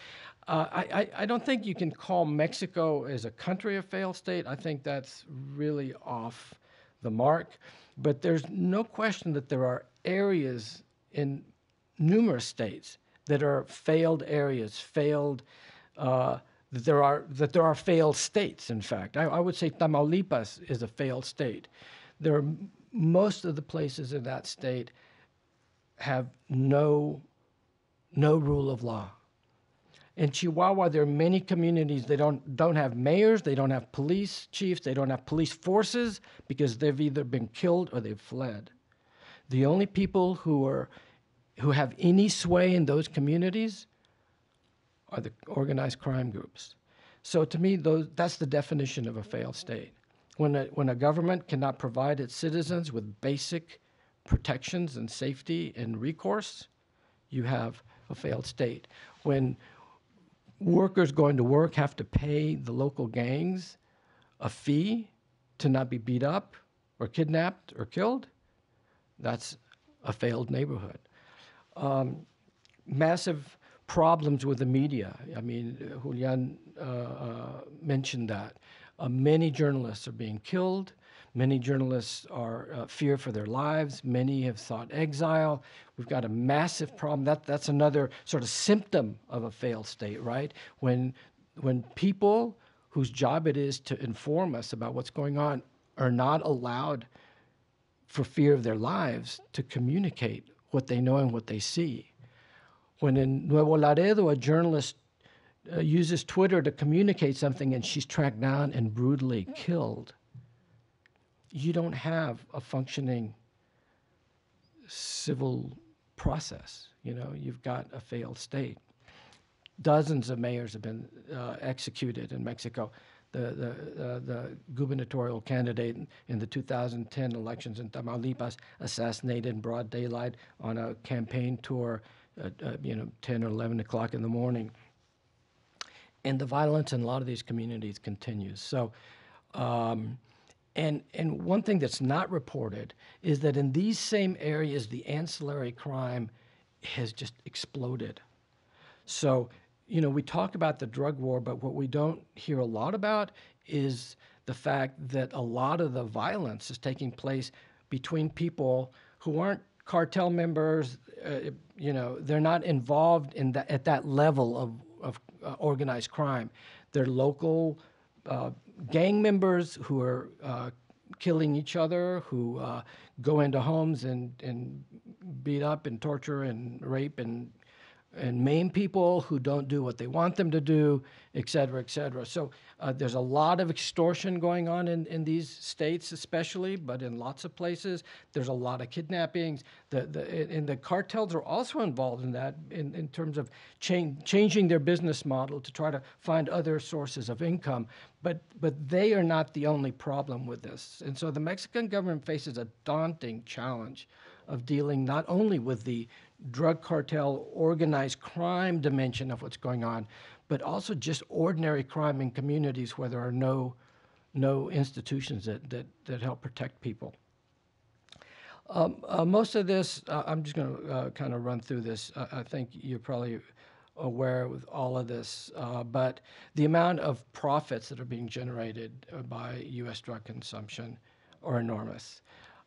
uh, I, I, don't think you can call Mexico as a country a failed state. I think that's really off the mark. But there's no question that there are areas in numerous states that are failed areas, failed. Uh, that there are that there are failed states. In fact, I, I would say Tamaulipas is a failed state. There are most of the places in that state have no no rule of law. In Chihuahua, there are many communities they don't don't have mayors, they don't have police chiefs, they don't have police forces because they've either been killed or they've fled. The only people who are who have any sway in those communities are the organized crime groups. So to me, those, that's the definition of a failed state. When a, when a government cannot provide its citizens with basic protections and safety and recourse, you have a failed state. When workers going to work have to pay the local gangs a fee to not be beat up or kidnapped or killed, that's a failed neighborhood. Um, massive problems with the media. I mean, Julian uh, uh, mentioned that. Uh, many journalists are being killed. Many journalists are uh, fear for their lives. Many have sought exile. We've got a massive problem. That that's another sort of symptom of a failed state, right? When when people whose job it is to inform us about what's going on are not allowed for fear of their lives to communicate what they know and what they see. When in Nuevo Laredo, a journalist uh, uses Twitter to communicate something and she's tracked down and brutally killed, you don't have a functioning civil process. You know, you've got a failed state. Dozens of mayors have been uh, executed in Mexico. The, the, uh, the gubernatorial candidate in, the 2010 elections in Tamaulipas assassinated in broad daylight on a campaign tour at, uh, you know, 10 or 11 o'clock in the morning. And the violence in a lot of these communities continues. So, um, and, and one thing that's not reported is that in these same areas, the ancillary crime has just exploded. So, you know, we talk about the drug war, but what we don't hear a lot about is the fact that a lot of the violence is taking place between people who aren't cartel members. Uh, you know, they're not involved in that at that level of, of uh, organized crime. They're local uh, gang members who are uh, killing each other, who uh, go into homes and, and beat up and torture and rape and and maim people who don't do what they want them to do, et cetera, et cetera. So uh, there's a lot of extortion going on in, in these states, especially, but in lots of places. There's a lot of kidnappings. The, the, and the cartels are also involved in that in, in terms of change, changing their business model to try to find other sources of income. But, but they are not the only problem with this. And so the Mexican government faces a daunting challenge of dealing not only with the drug cartel, organized crime dimension of what's going on, but also just ordinary crime in communities where there are no, no institutions that, that, that help protect people. Um, uh, most of this, uh, I'm just going to uh, kind of run through this. I think you're probably aware with all of this, uh, but the amount of profits that are being generated uh, by U.S. drug consumption are enormous.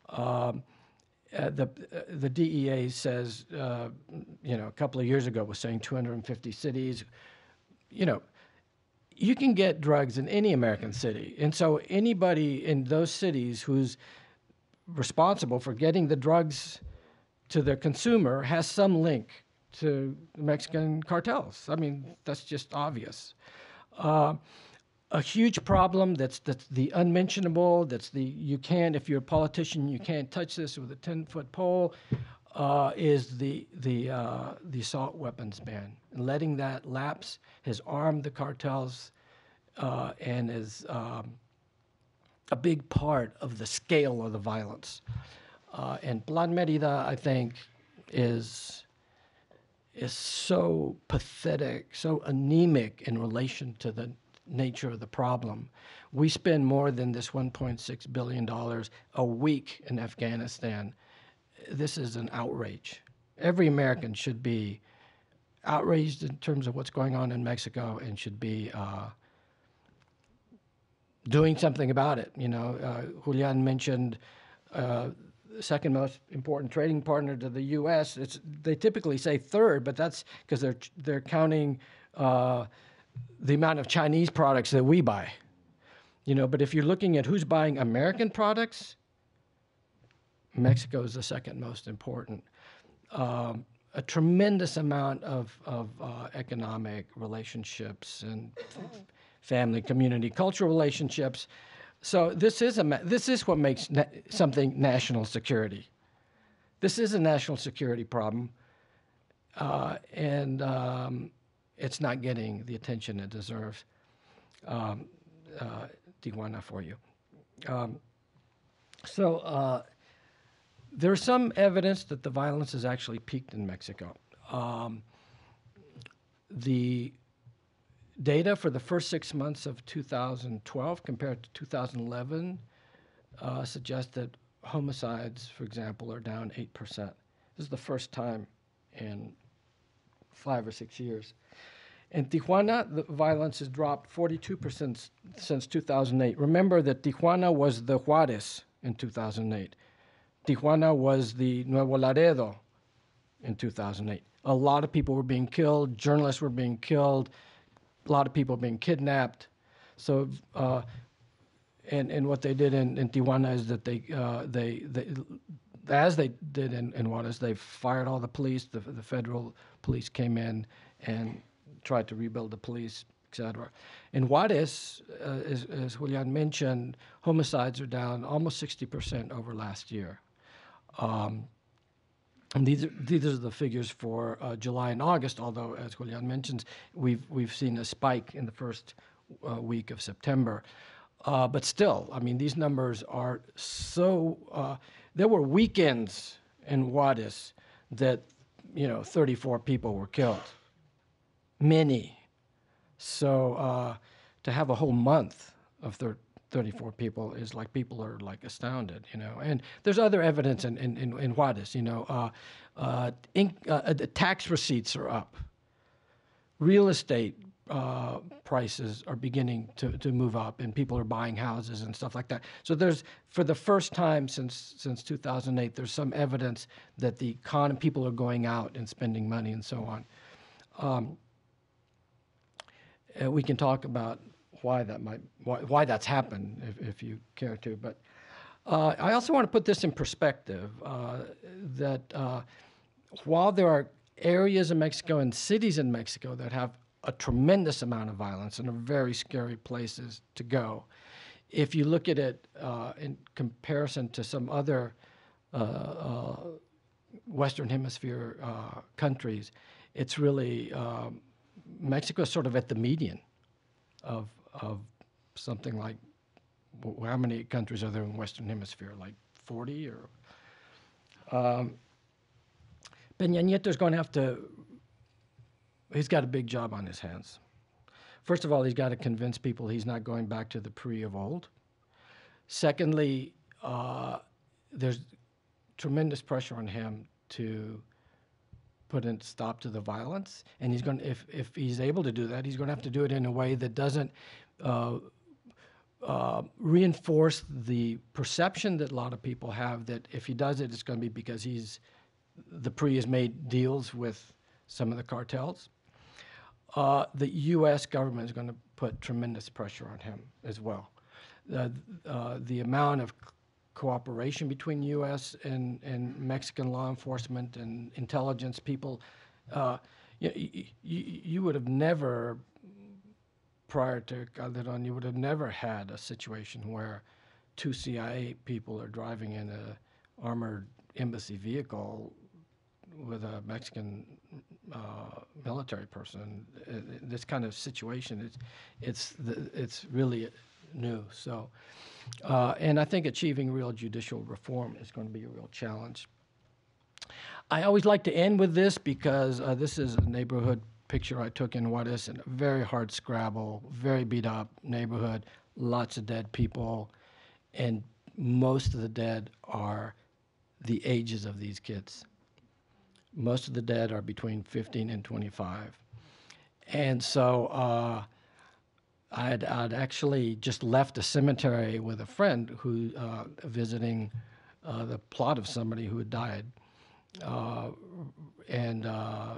Um, uh, the uh, the DEA says, uh, you know, a couple of years ago was saying 250 cities. You know, you can get drugs in any American city, and so anybody in those cities who's responsible for getting the drugs to the consumer has some link to the Mexican cartels. I mean, that's just obvious. A huge problem that's that's the unmentionable. That's the you can't if you're a politician you can't touch this with a ten foot pole. Uh, is the the uh, the assault weapons ban and letting that lapse has armed the cartels uh, and is um, a big part of the scale of the violence. Uh, and Plan Merida, I think, is is so pathetic, so anemic in relation to the nature of the problem. We spend more than this $1.6 billion a week in Afghanistan. This is an outrage. Every American should be outraged in terms of what's going on in Mexico and should be uh, doing something about it. You know, uh, Julian mentioned uh, second most important trading partner to the U.S. It's they typically say third, but that's because they're they're counting uh, the amount of Chinese products that we buy. You know, but if you're looking at who's buying American products, Mexico is the second most important. Um, a tremendous amount of, of uh, economic relationships and family, community, cultural relationships. So this is a this is what makes na- something national security. This is a national security problem, uh, and um, it's not getting the attention it deserves. Um, uh, Tijuana for you. Um, so uh, there's some evidence that the violence has actually peaked in Mexico. Um, the data for the first six months of 2012 compared to 2011 uh, suggest that homicides, for example, are down 8%. This is the first time in five or six years. In Tijuana, the violence has dropped 42% since 2008. Remember that Tijuana was the Juarez in 2008. Tijuana was the Nuevo Laredo in 2008. A lot of people were being killed, journalists were being killed, a lot of people being kidnapped. So, uh, and, and what they did in, in Tijuana is that they, uh, they, they, as they did in, in Juarez, they fired all the police. The, the federal police came in and tried to rebuild the police, etc. In Juarez, uh, as, as Julian mentioned, homicides are down almost 60% over last year. Um, and these are, these are the figures for uh, July and August, although, as Julian mentions, we've, we've seen a spike in the first uh, week of September. Uh, but still, I mean, these numbers are so. Uh, there were weekends in Juarez that, you know, 34 people were killed. Many. So uh, to have a whole month of thir- 34 people is like people are like astounded, you know. And there's other evidence in, in, in, in Juarez, you know. Uh, uh, uh, the tax receipts are up. Real estate uh, prices are beginning to, to move up, and people are buying houses and stuff like that. So there's, for the first time since since 2008, there's some evidence that the econ- people are going out and spending money and so on. Um, we can talk about why that might why, why that's happened if, if you care to. But uh, I also want to put this in perspective uh, that uh, while there are areas in Mexico and cities in Mexico that have a tremendous amount of violence and are very scary places to go, if you look at it uh, in comparison to some other uh, uh, Western Hemisphere countries, it's really um, Mexico is sort of at the median of of something like w- how many countries are there in Western Hemisphere? Like 40 or. Um, Peña Nieto's going to have to. He's got a big job on his hands. First of all, he's got to convince people he's not going back to the PRI of old. Secondly, uh, there's tremendous pressure on him to put a stop to the violence, and he's going. If if he's able to do that, he's going to have to do it in a way that doesn't uh, uh, reinforce the perception that a lot of people have that if he does it, it's going to be because he's the PRI has made deals with some of the cartels. Uh, the U.S. government is going to put tremendous pressure on him as well. Uh, the amount of cooperation between U.S. and, and Mexican law enforcement and intelligence people, uh, you, you, you would have never prior to Calderon, you would have never had a situation where two CIA people are driving in an armored embassy vehicle with a Mexican uh, military person. Uh, this kind of situation, it's it's the, it's really new. So, uh, and I think achieving real judicial reform is going to be a real challenge. I always like to end with this because uh, this is a neighborhood picture I took in Juarez in a very hard scrabble, very beat up neighborhood, lots of dead people, and most of the dead are the ages of these kids. Most of the dead are between 15 and 25. And so uh, I'd, I'd actually just left a cemetery with a friend who uh, visiting uh, the plot of somebody who had died. Uh, and uh,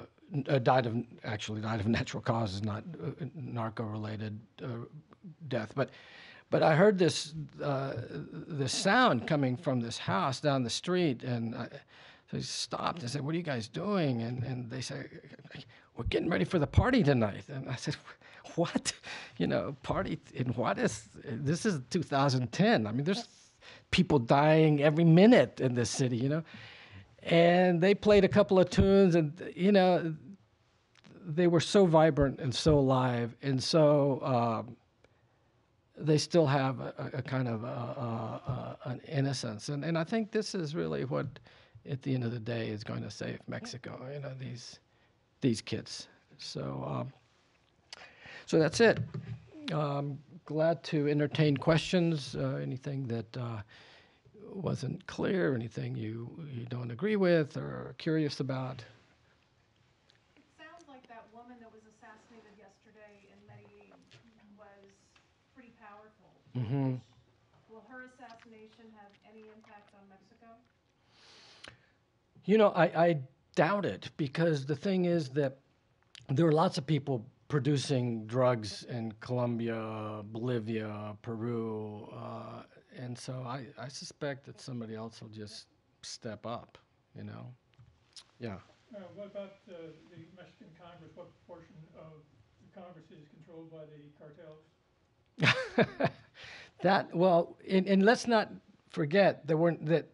uh, died of actually died of natural causes, not narco-related uh, death. But but I heard this uh, this sound coming from this house down the street, and I, so he stopped and said, "What are you guys doing?" And and they said, "We're getting ready for the party tonight." And I said, "What? You know, party in what is? This is 2010. I mean, there's people dying every minute in this city. You know." and they played a couple of tunes and you know they were so vibrant and so alive and so um, they still have a, a kind of a, a, an innocence and, and i think this is really what at the end of the day is going to save Mexico. You know these these kids. So um, so that's it. Um, glad to entertain questions. Uh, anything that uh, wasn't clear, anything you you don't agree with or are curious about. It sounds like that woman that was assassinated yesterday in Medellin was pretty powerful. Mm-hmm. Will her assassination have any impact on Mexico? You know, I, I doubt it because the thing is that there are lots of people producing drugs in Colombia, Bolivia, Peru, uh, and so I, I suspect that somebody else will just step up, you know? Yeah. Uh, what about uh, the Mexican Congress? What portion of the Congress is controlled by the cartels? that well, and, and let's not forget that we're that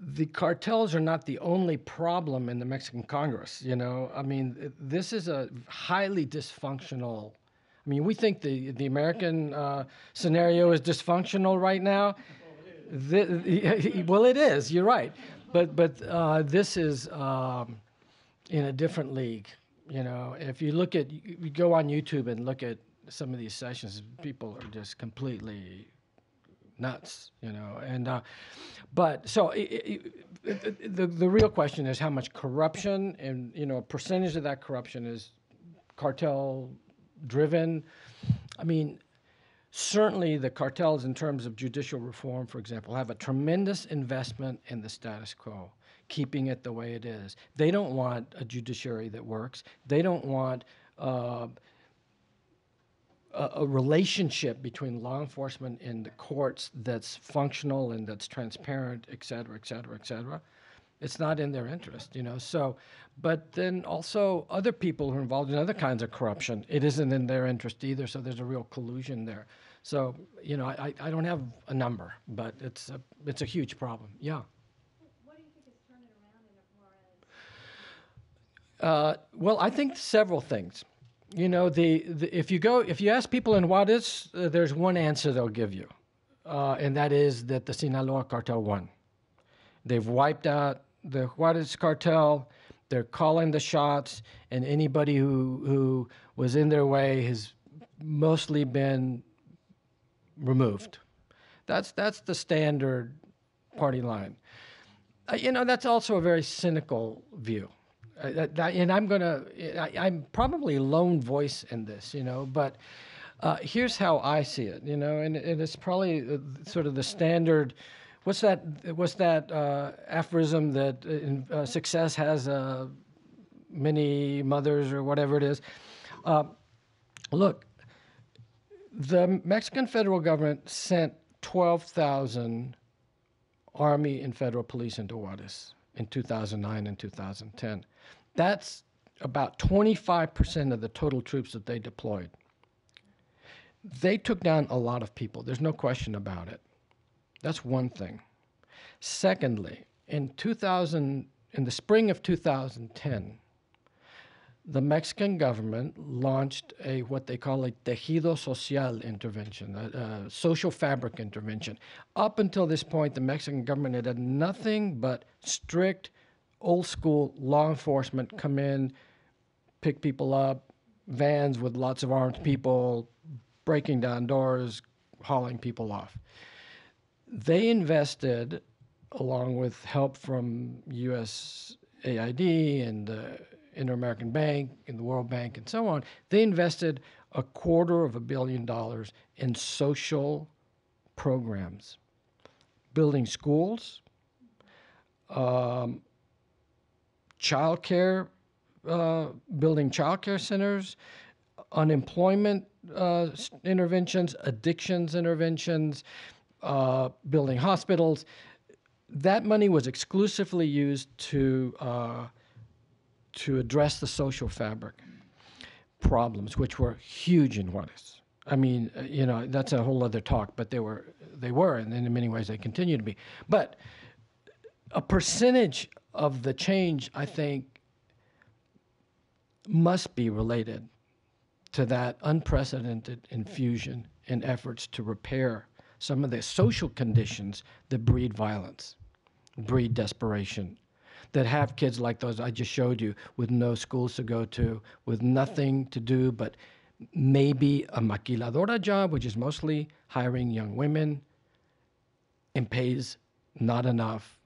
the cartels are not the only problem in the Mexican Congress. You know, I mean, this is a highly dysfunctional. I mean, we think the the American uh, scenario is dysfunctional right now. Thi- well, it is. You're right, but but uh, this is um, in a different league. You know, if you look at you go on YouTube and look at some of these sessions, people are just completely nuts. You know, and uh, but so i i i the the real question is how much corruption and you know a percentage of that corruption is cartel driven. I mean, certainly the cartels, in terms of judicial reform, for example, have a tremendous investment in the status quo, keeping it the way it is. They don't want a judiciary that works. They don't want uh, a, a relationship between law enforcement and the courts that's functional and that's transparent, et cetera, et cetera, et cetera. It's not in their interest, you know. So, but then also other people who are involved in other kinds of corruption, it isn't in their interest either. So there's a real collusion there. So, you know, I, I don't have a number, but it's a it's a huge problem. Yeah. What do you think is turning around in? Uh, well, I think several things. You know, the, the if you go if you ask people in Juarez, uh, there's one answer they'll give you, uh, and that is that the Sinaloa cartel won. They've wiped out the Juarez cartel. They're calling the shots, and anybody who who was in their way has mostly been removed. That's that's the standard party line. Uh, you know, that's also a very cynical view. That, and I'm gonna, I, I'm probably lone voice in this, you know, but uh, here's how I see it, you know, and, and it's probably uh, sort of the standard. What's that? What's that uh, aphorism that uh, in, uh, success has uh, many mothers or whatever it is? Look, the Mexican federal government sent 12,000 Army and federal police into Juarez in 2009 and 2010. That's about 25% of the total troops that they deployed. They took down a lot of people. There's no question about it. That's one thing. Secondly, in 2000, in the spring of 2010, the Mexican government launched a what they call a tejido social intervention, a, a social fabric intervention. Up until this point, the Mexican government had done nothing but strict, old school law enforcement come in, pick people up, vans with lots of armed people, breaking down doors, hauling people off. They invested, along with help from USAID and the Inter-American Bank and the World Bank and so on, they invested a quarter of a billion dollars in social programs, building schools, um, child care, uh, building child care centers, unemployment uh, interventions, addictions interventions, uh, building hospitals. That money was exclusively used to uh, to address the social fabric problems, which were huge in Juarez. I mean, uh, you know, that's a whole other talk, but they were, they were, and in many ways they continue to be. But a percentage of the change, I think, must be related to that unprecedented infusion in efforts to repair some of the social conditions that breed violence, breed desperation, that have kids like those I just showed you with no schools to go to, with nothing to do but maybe a maquiladora job, which is mostly hiring young women and pays not enough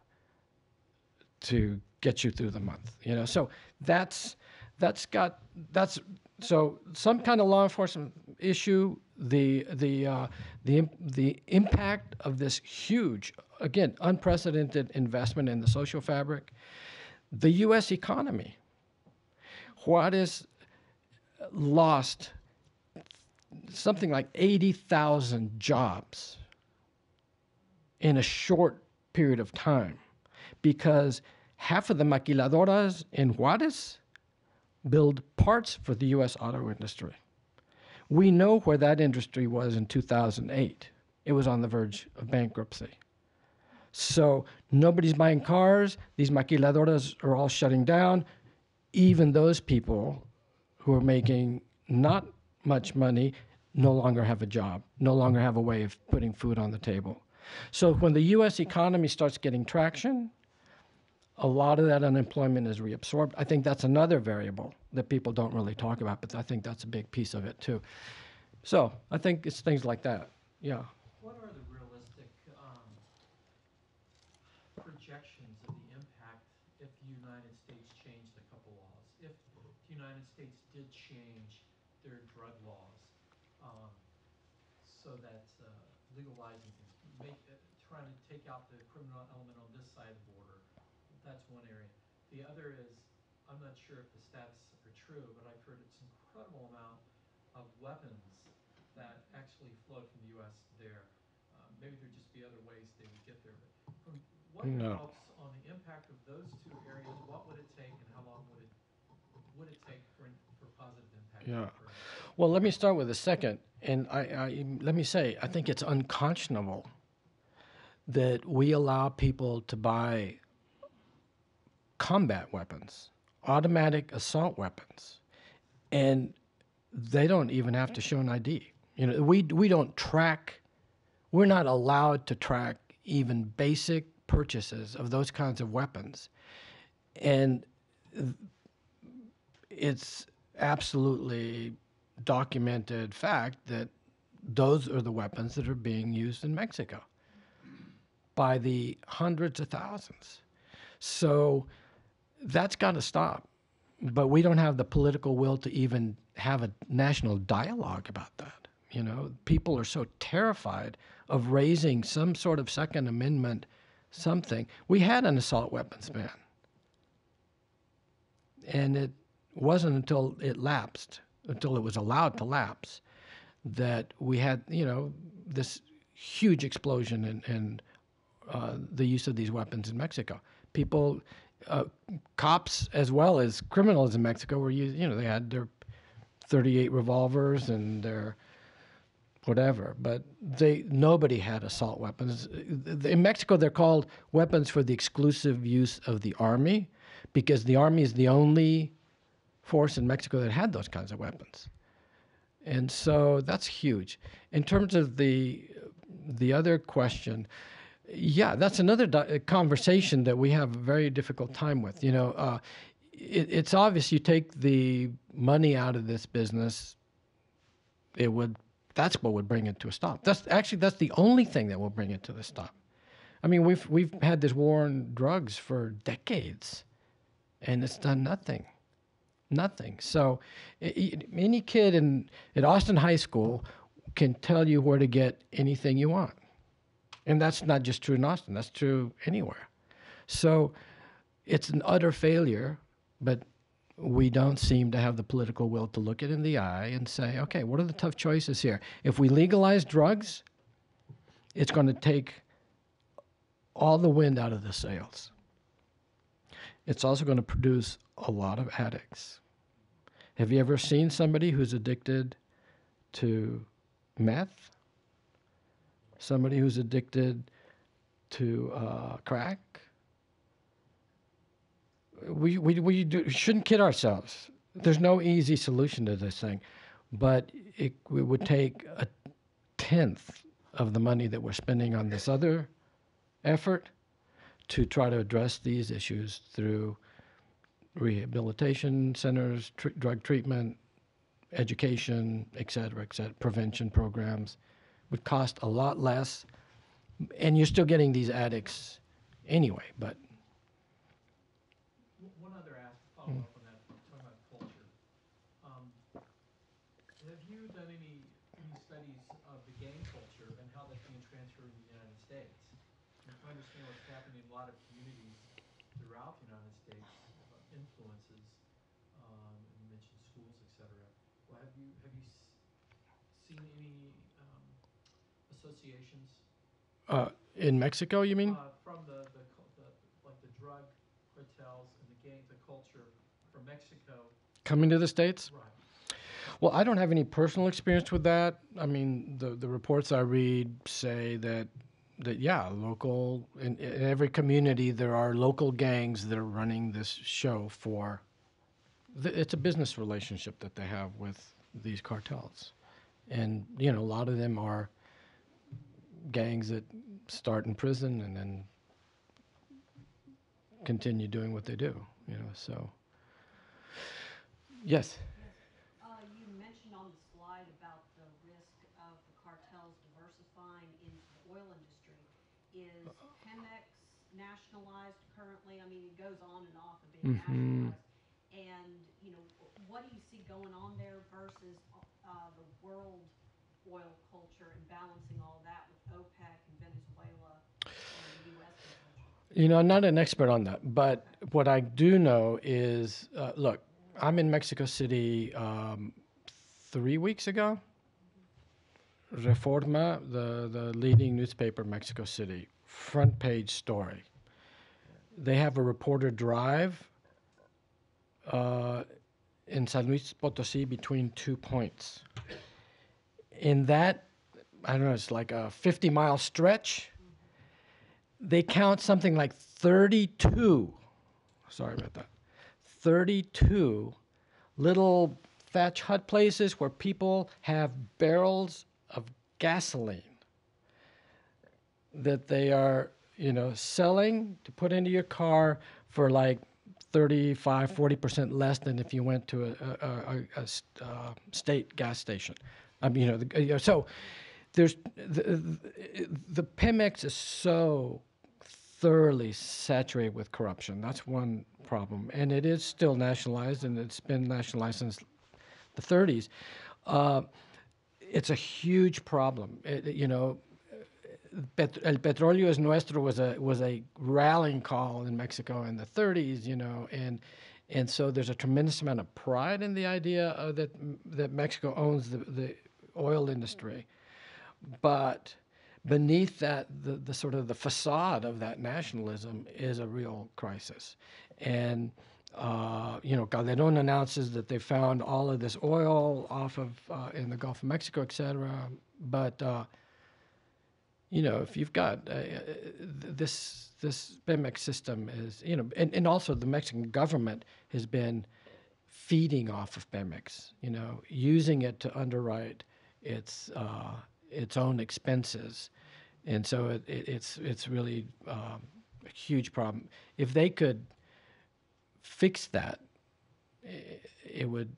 to get you through the month. You know, so that's that's got that's so some kind of law enforcement issue. The the uh, the the impact of this huge, again, unprecedented investment in the social fabric, the U.S. economy. What is lost something like eighty thousand jobs in a short period of time because half of the maquiladoras in Juarez build parts for the U.S. auto industry. We know where that industry was in 2008. It was on the verge of bankruptcy. So nobody's buying cars. These maquiladoras are all shutting down. Even those people who are making not much money no longer have a job, no longer have a way of putting food on the table. So when the U.S. economy starts getting traction, a lot of that unemployment is reabsorbed. I think that's another variable that people don't really talk about, but I think that's a big piece of it too. So I think it's things like that. Yeah. What are the realistic um, projections of the impact if the United States changed a couple laws? If the United States did change their drug laws um, so that uh, legalizing make, uh, trying to take out the criminal element on this side of that's one area. The other is, I'm not sure if the stats are true, but I've heard it's an incredible amount of weapons that actually flowed from the U.S. there. Um, maybe there'd just be other ways they would get there, but from what No. thoughts on the impact of those two areas? What would it take and how long would it, would it take for, for positive impact? Yeah. Well, let me start with the second, and I, I let me say I think it's unconscionable that we allow people to buy combat weapons, automatic assault weapons, and they don't even have to show an ID. You know, we we don't track. We're not allowed to track even basic purchases of those kinds of weapons, and it's absolutely documented fact that those are the weapons that are being used in Mexico by the hundreds of thousands. So that's got to stop. But we don't have the political will to even have a national dialogue about that. You know, people are so terrified of raising some sort of Second Amendment something. We had an assault weapons ban. And it wasn't until it lapsed, until it was allowed to lapse, that we had, you know, this huge explosion in, in uh, the use of these weapons in Mexico. People, uh, cops as well as criminals in Mexico were using, you know, they had their 38 revolvers and their whatever, but they nobody had assault weapons. In Mexico, they're called weapons for the exclusive use of the army, because the army is the only force in Mexico that had those kinds of weapons, and so that's huge. In terms of the the other question, yeah, that's another di- conversation that we have a very difficult time with. You know, uh, it, it's obvious you take the money out of this business, it would. That's what would bring it to a stop. That's actually that's the only thing that will bring it to the stop. I mean, we've we've had this war on drugs for decades, and it's done nothing, nothing. So, i- i- any kid in at Austin High School can tell you where to get anything you want. And that's not just true in Austin, that's true anywhere. So it's an utter failure, but we don't seem to have the political will to look it in the eye and say, okay, what are the tough choices here? If we legalize drugs, it's going to take all the wind out of the sails. It's also going to produce a lot of addicts. Have you ever seen somebody who's addicted to meth? Somebody who's addicted to uh, crack? We, we, we do, shouldn't kid ourselves. There's no easy solution to this thing, but it, it would take a tenth of the money that we're spending on this other effort to try to address these issues through rehabilitation centers, tr- drug treatment, education, et cetera, et cetera, prevention programs would cost a lot less, and you're still getting these addicts anyway. But One other aspect, follow up on that, talking about culture. understand what's happening in a lot of communities throughout the United States, uh, influences, um, and you mentioned schools, et cetera. Well, have you, have you s- seen any, um, associations, Uh, in Mexico, you mean? uh, from the, the, the, like the drug cartels and the gang, the culture from Mexico? Coming to the States? Right. Well, I don't have any personal experience with that. I mean, the the reports I read say that that yeah, local in, in every community there are local gangs that are running this show for. The, it's a business relationship that they have with these cartels, and you know a lot of them are gangs that start in prison and then continue doing what they do. You know, so yes. Uh, you mentioned on the slide about the risk of the cartels diversifying into the oil industry. Is Pemex nationalized currently? I mean, it goes on and off of being Mhm. nationalized. And, you know, what do you see going on there versus, uh, the world oil culture and balancing all that with OPEC and Venezuela and the US consumption? You know, I'm not an expert on that, but what I do know is, uh, look, I'm in Mexico City um, three weeks ago. Reforma, the, the leading newspaper in Mexico City, front page story. They have a reporter drive uh, in San Luis Potosí between two points. In that, I don't know, it's like a 50 mile stretch they count something like 32 sorry about that 32 little thatch hut places where people have barrels of gasoline that they are you know selling to put into your car for like 35 40% less than if you went to a uh, state gas station. I mean you know, the, so there's the, the, the Pemex is so thoroughly saturated with corruption. That's one problem, and it is still nationalized, and it's been nationalized since the 30s. Uh, it's a huge problem. It, you know, Pet- El Petróleo es Nuestro was a was a rallying call in Mexico in the 30s. You know, and and so there's a tremendous amount of pride in the idea uh, that that Mexico owns the, the oil industry but beneath that the, the sort of the facade of that nationalism is a real crisis. And uh, you know calderon announces that they found all of this oil off of uh, in the gulf of mexico et cetera. But uh, you know if you've got uh, this this Pemex system is you know and, and also the mexican government has been feeding off of Pemex, you know, using it to underwrite its uh, its own expenses, and so it, it, it's it's really um, a huge problem. If they could fix that, i- it would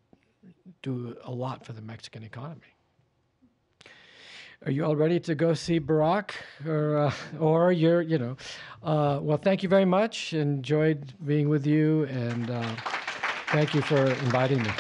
do a lot for the Mexican economy. Are you all ready to go see Barack, or uh, or you're you know? Uh, well, thank you very much. Enjoyed being with you, and uh, thank you for inviting me.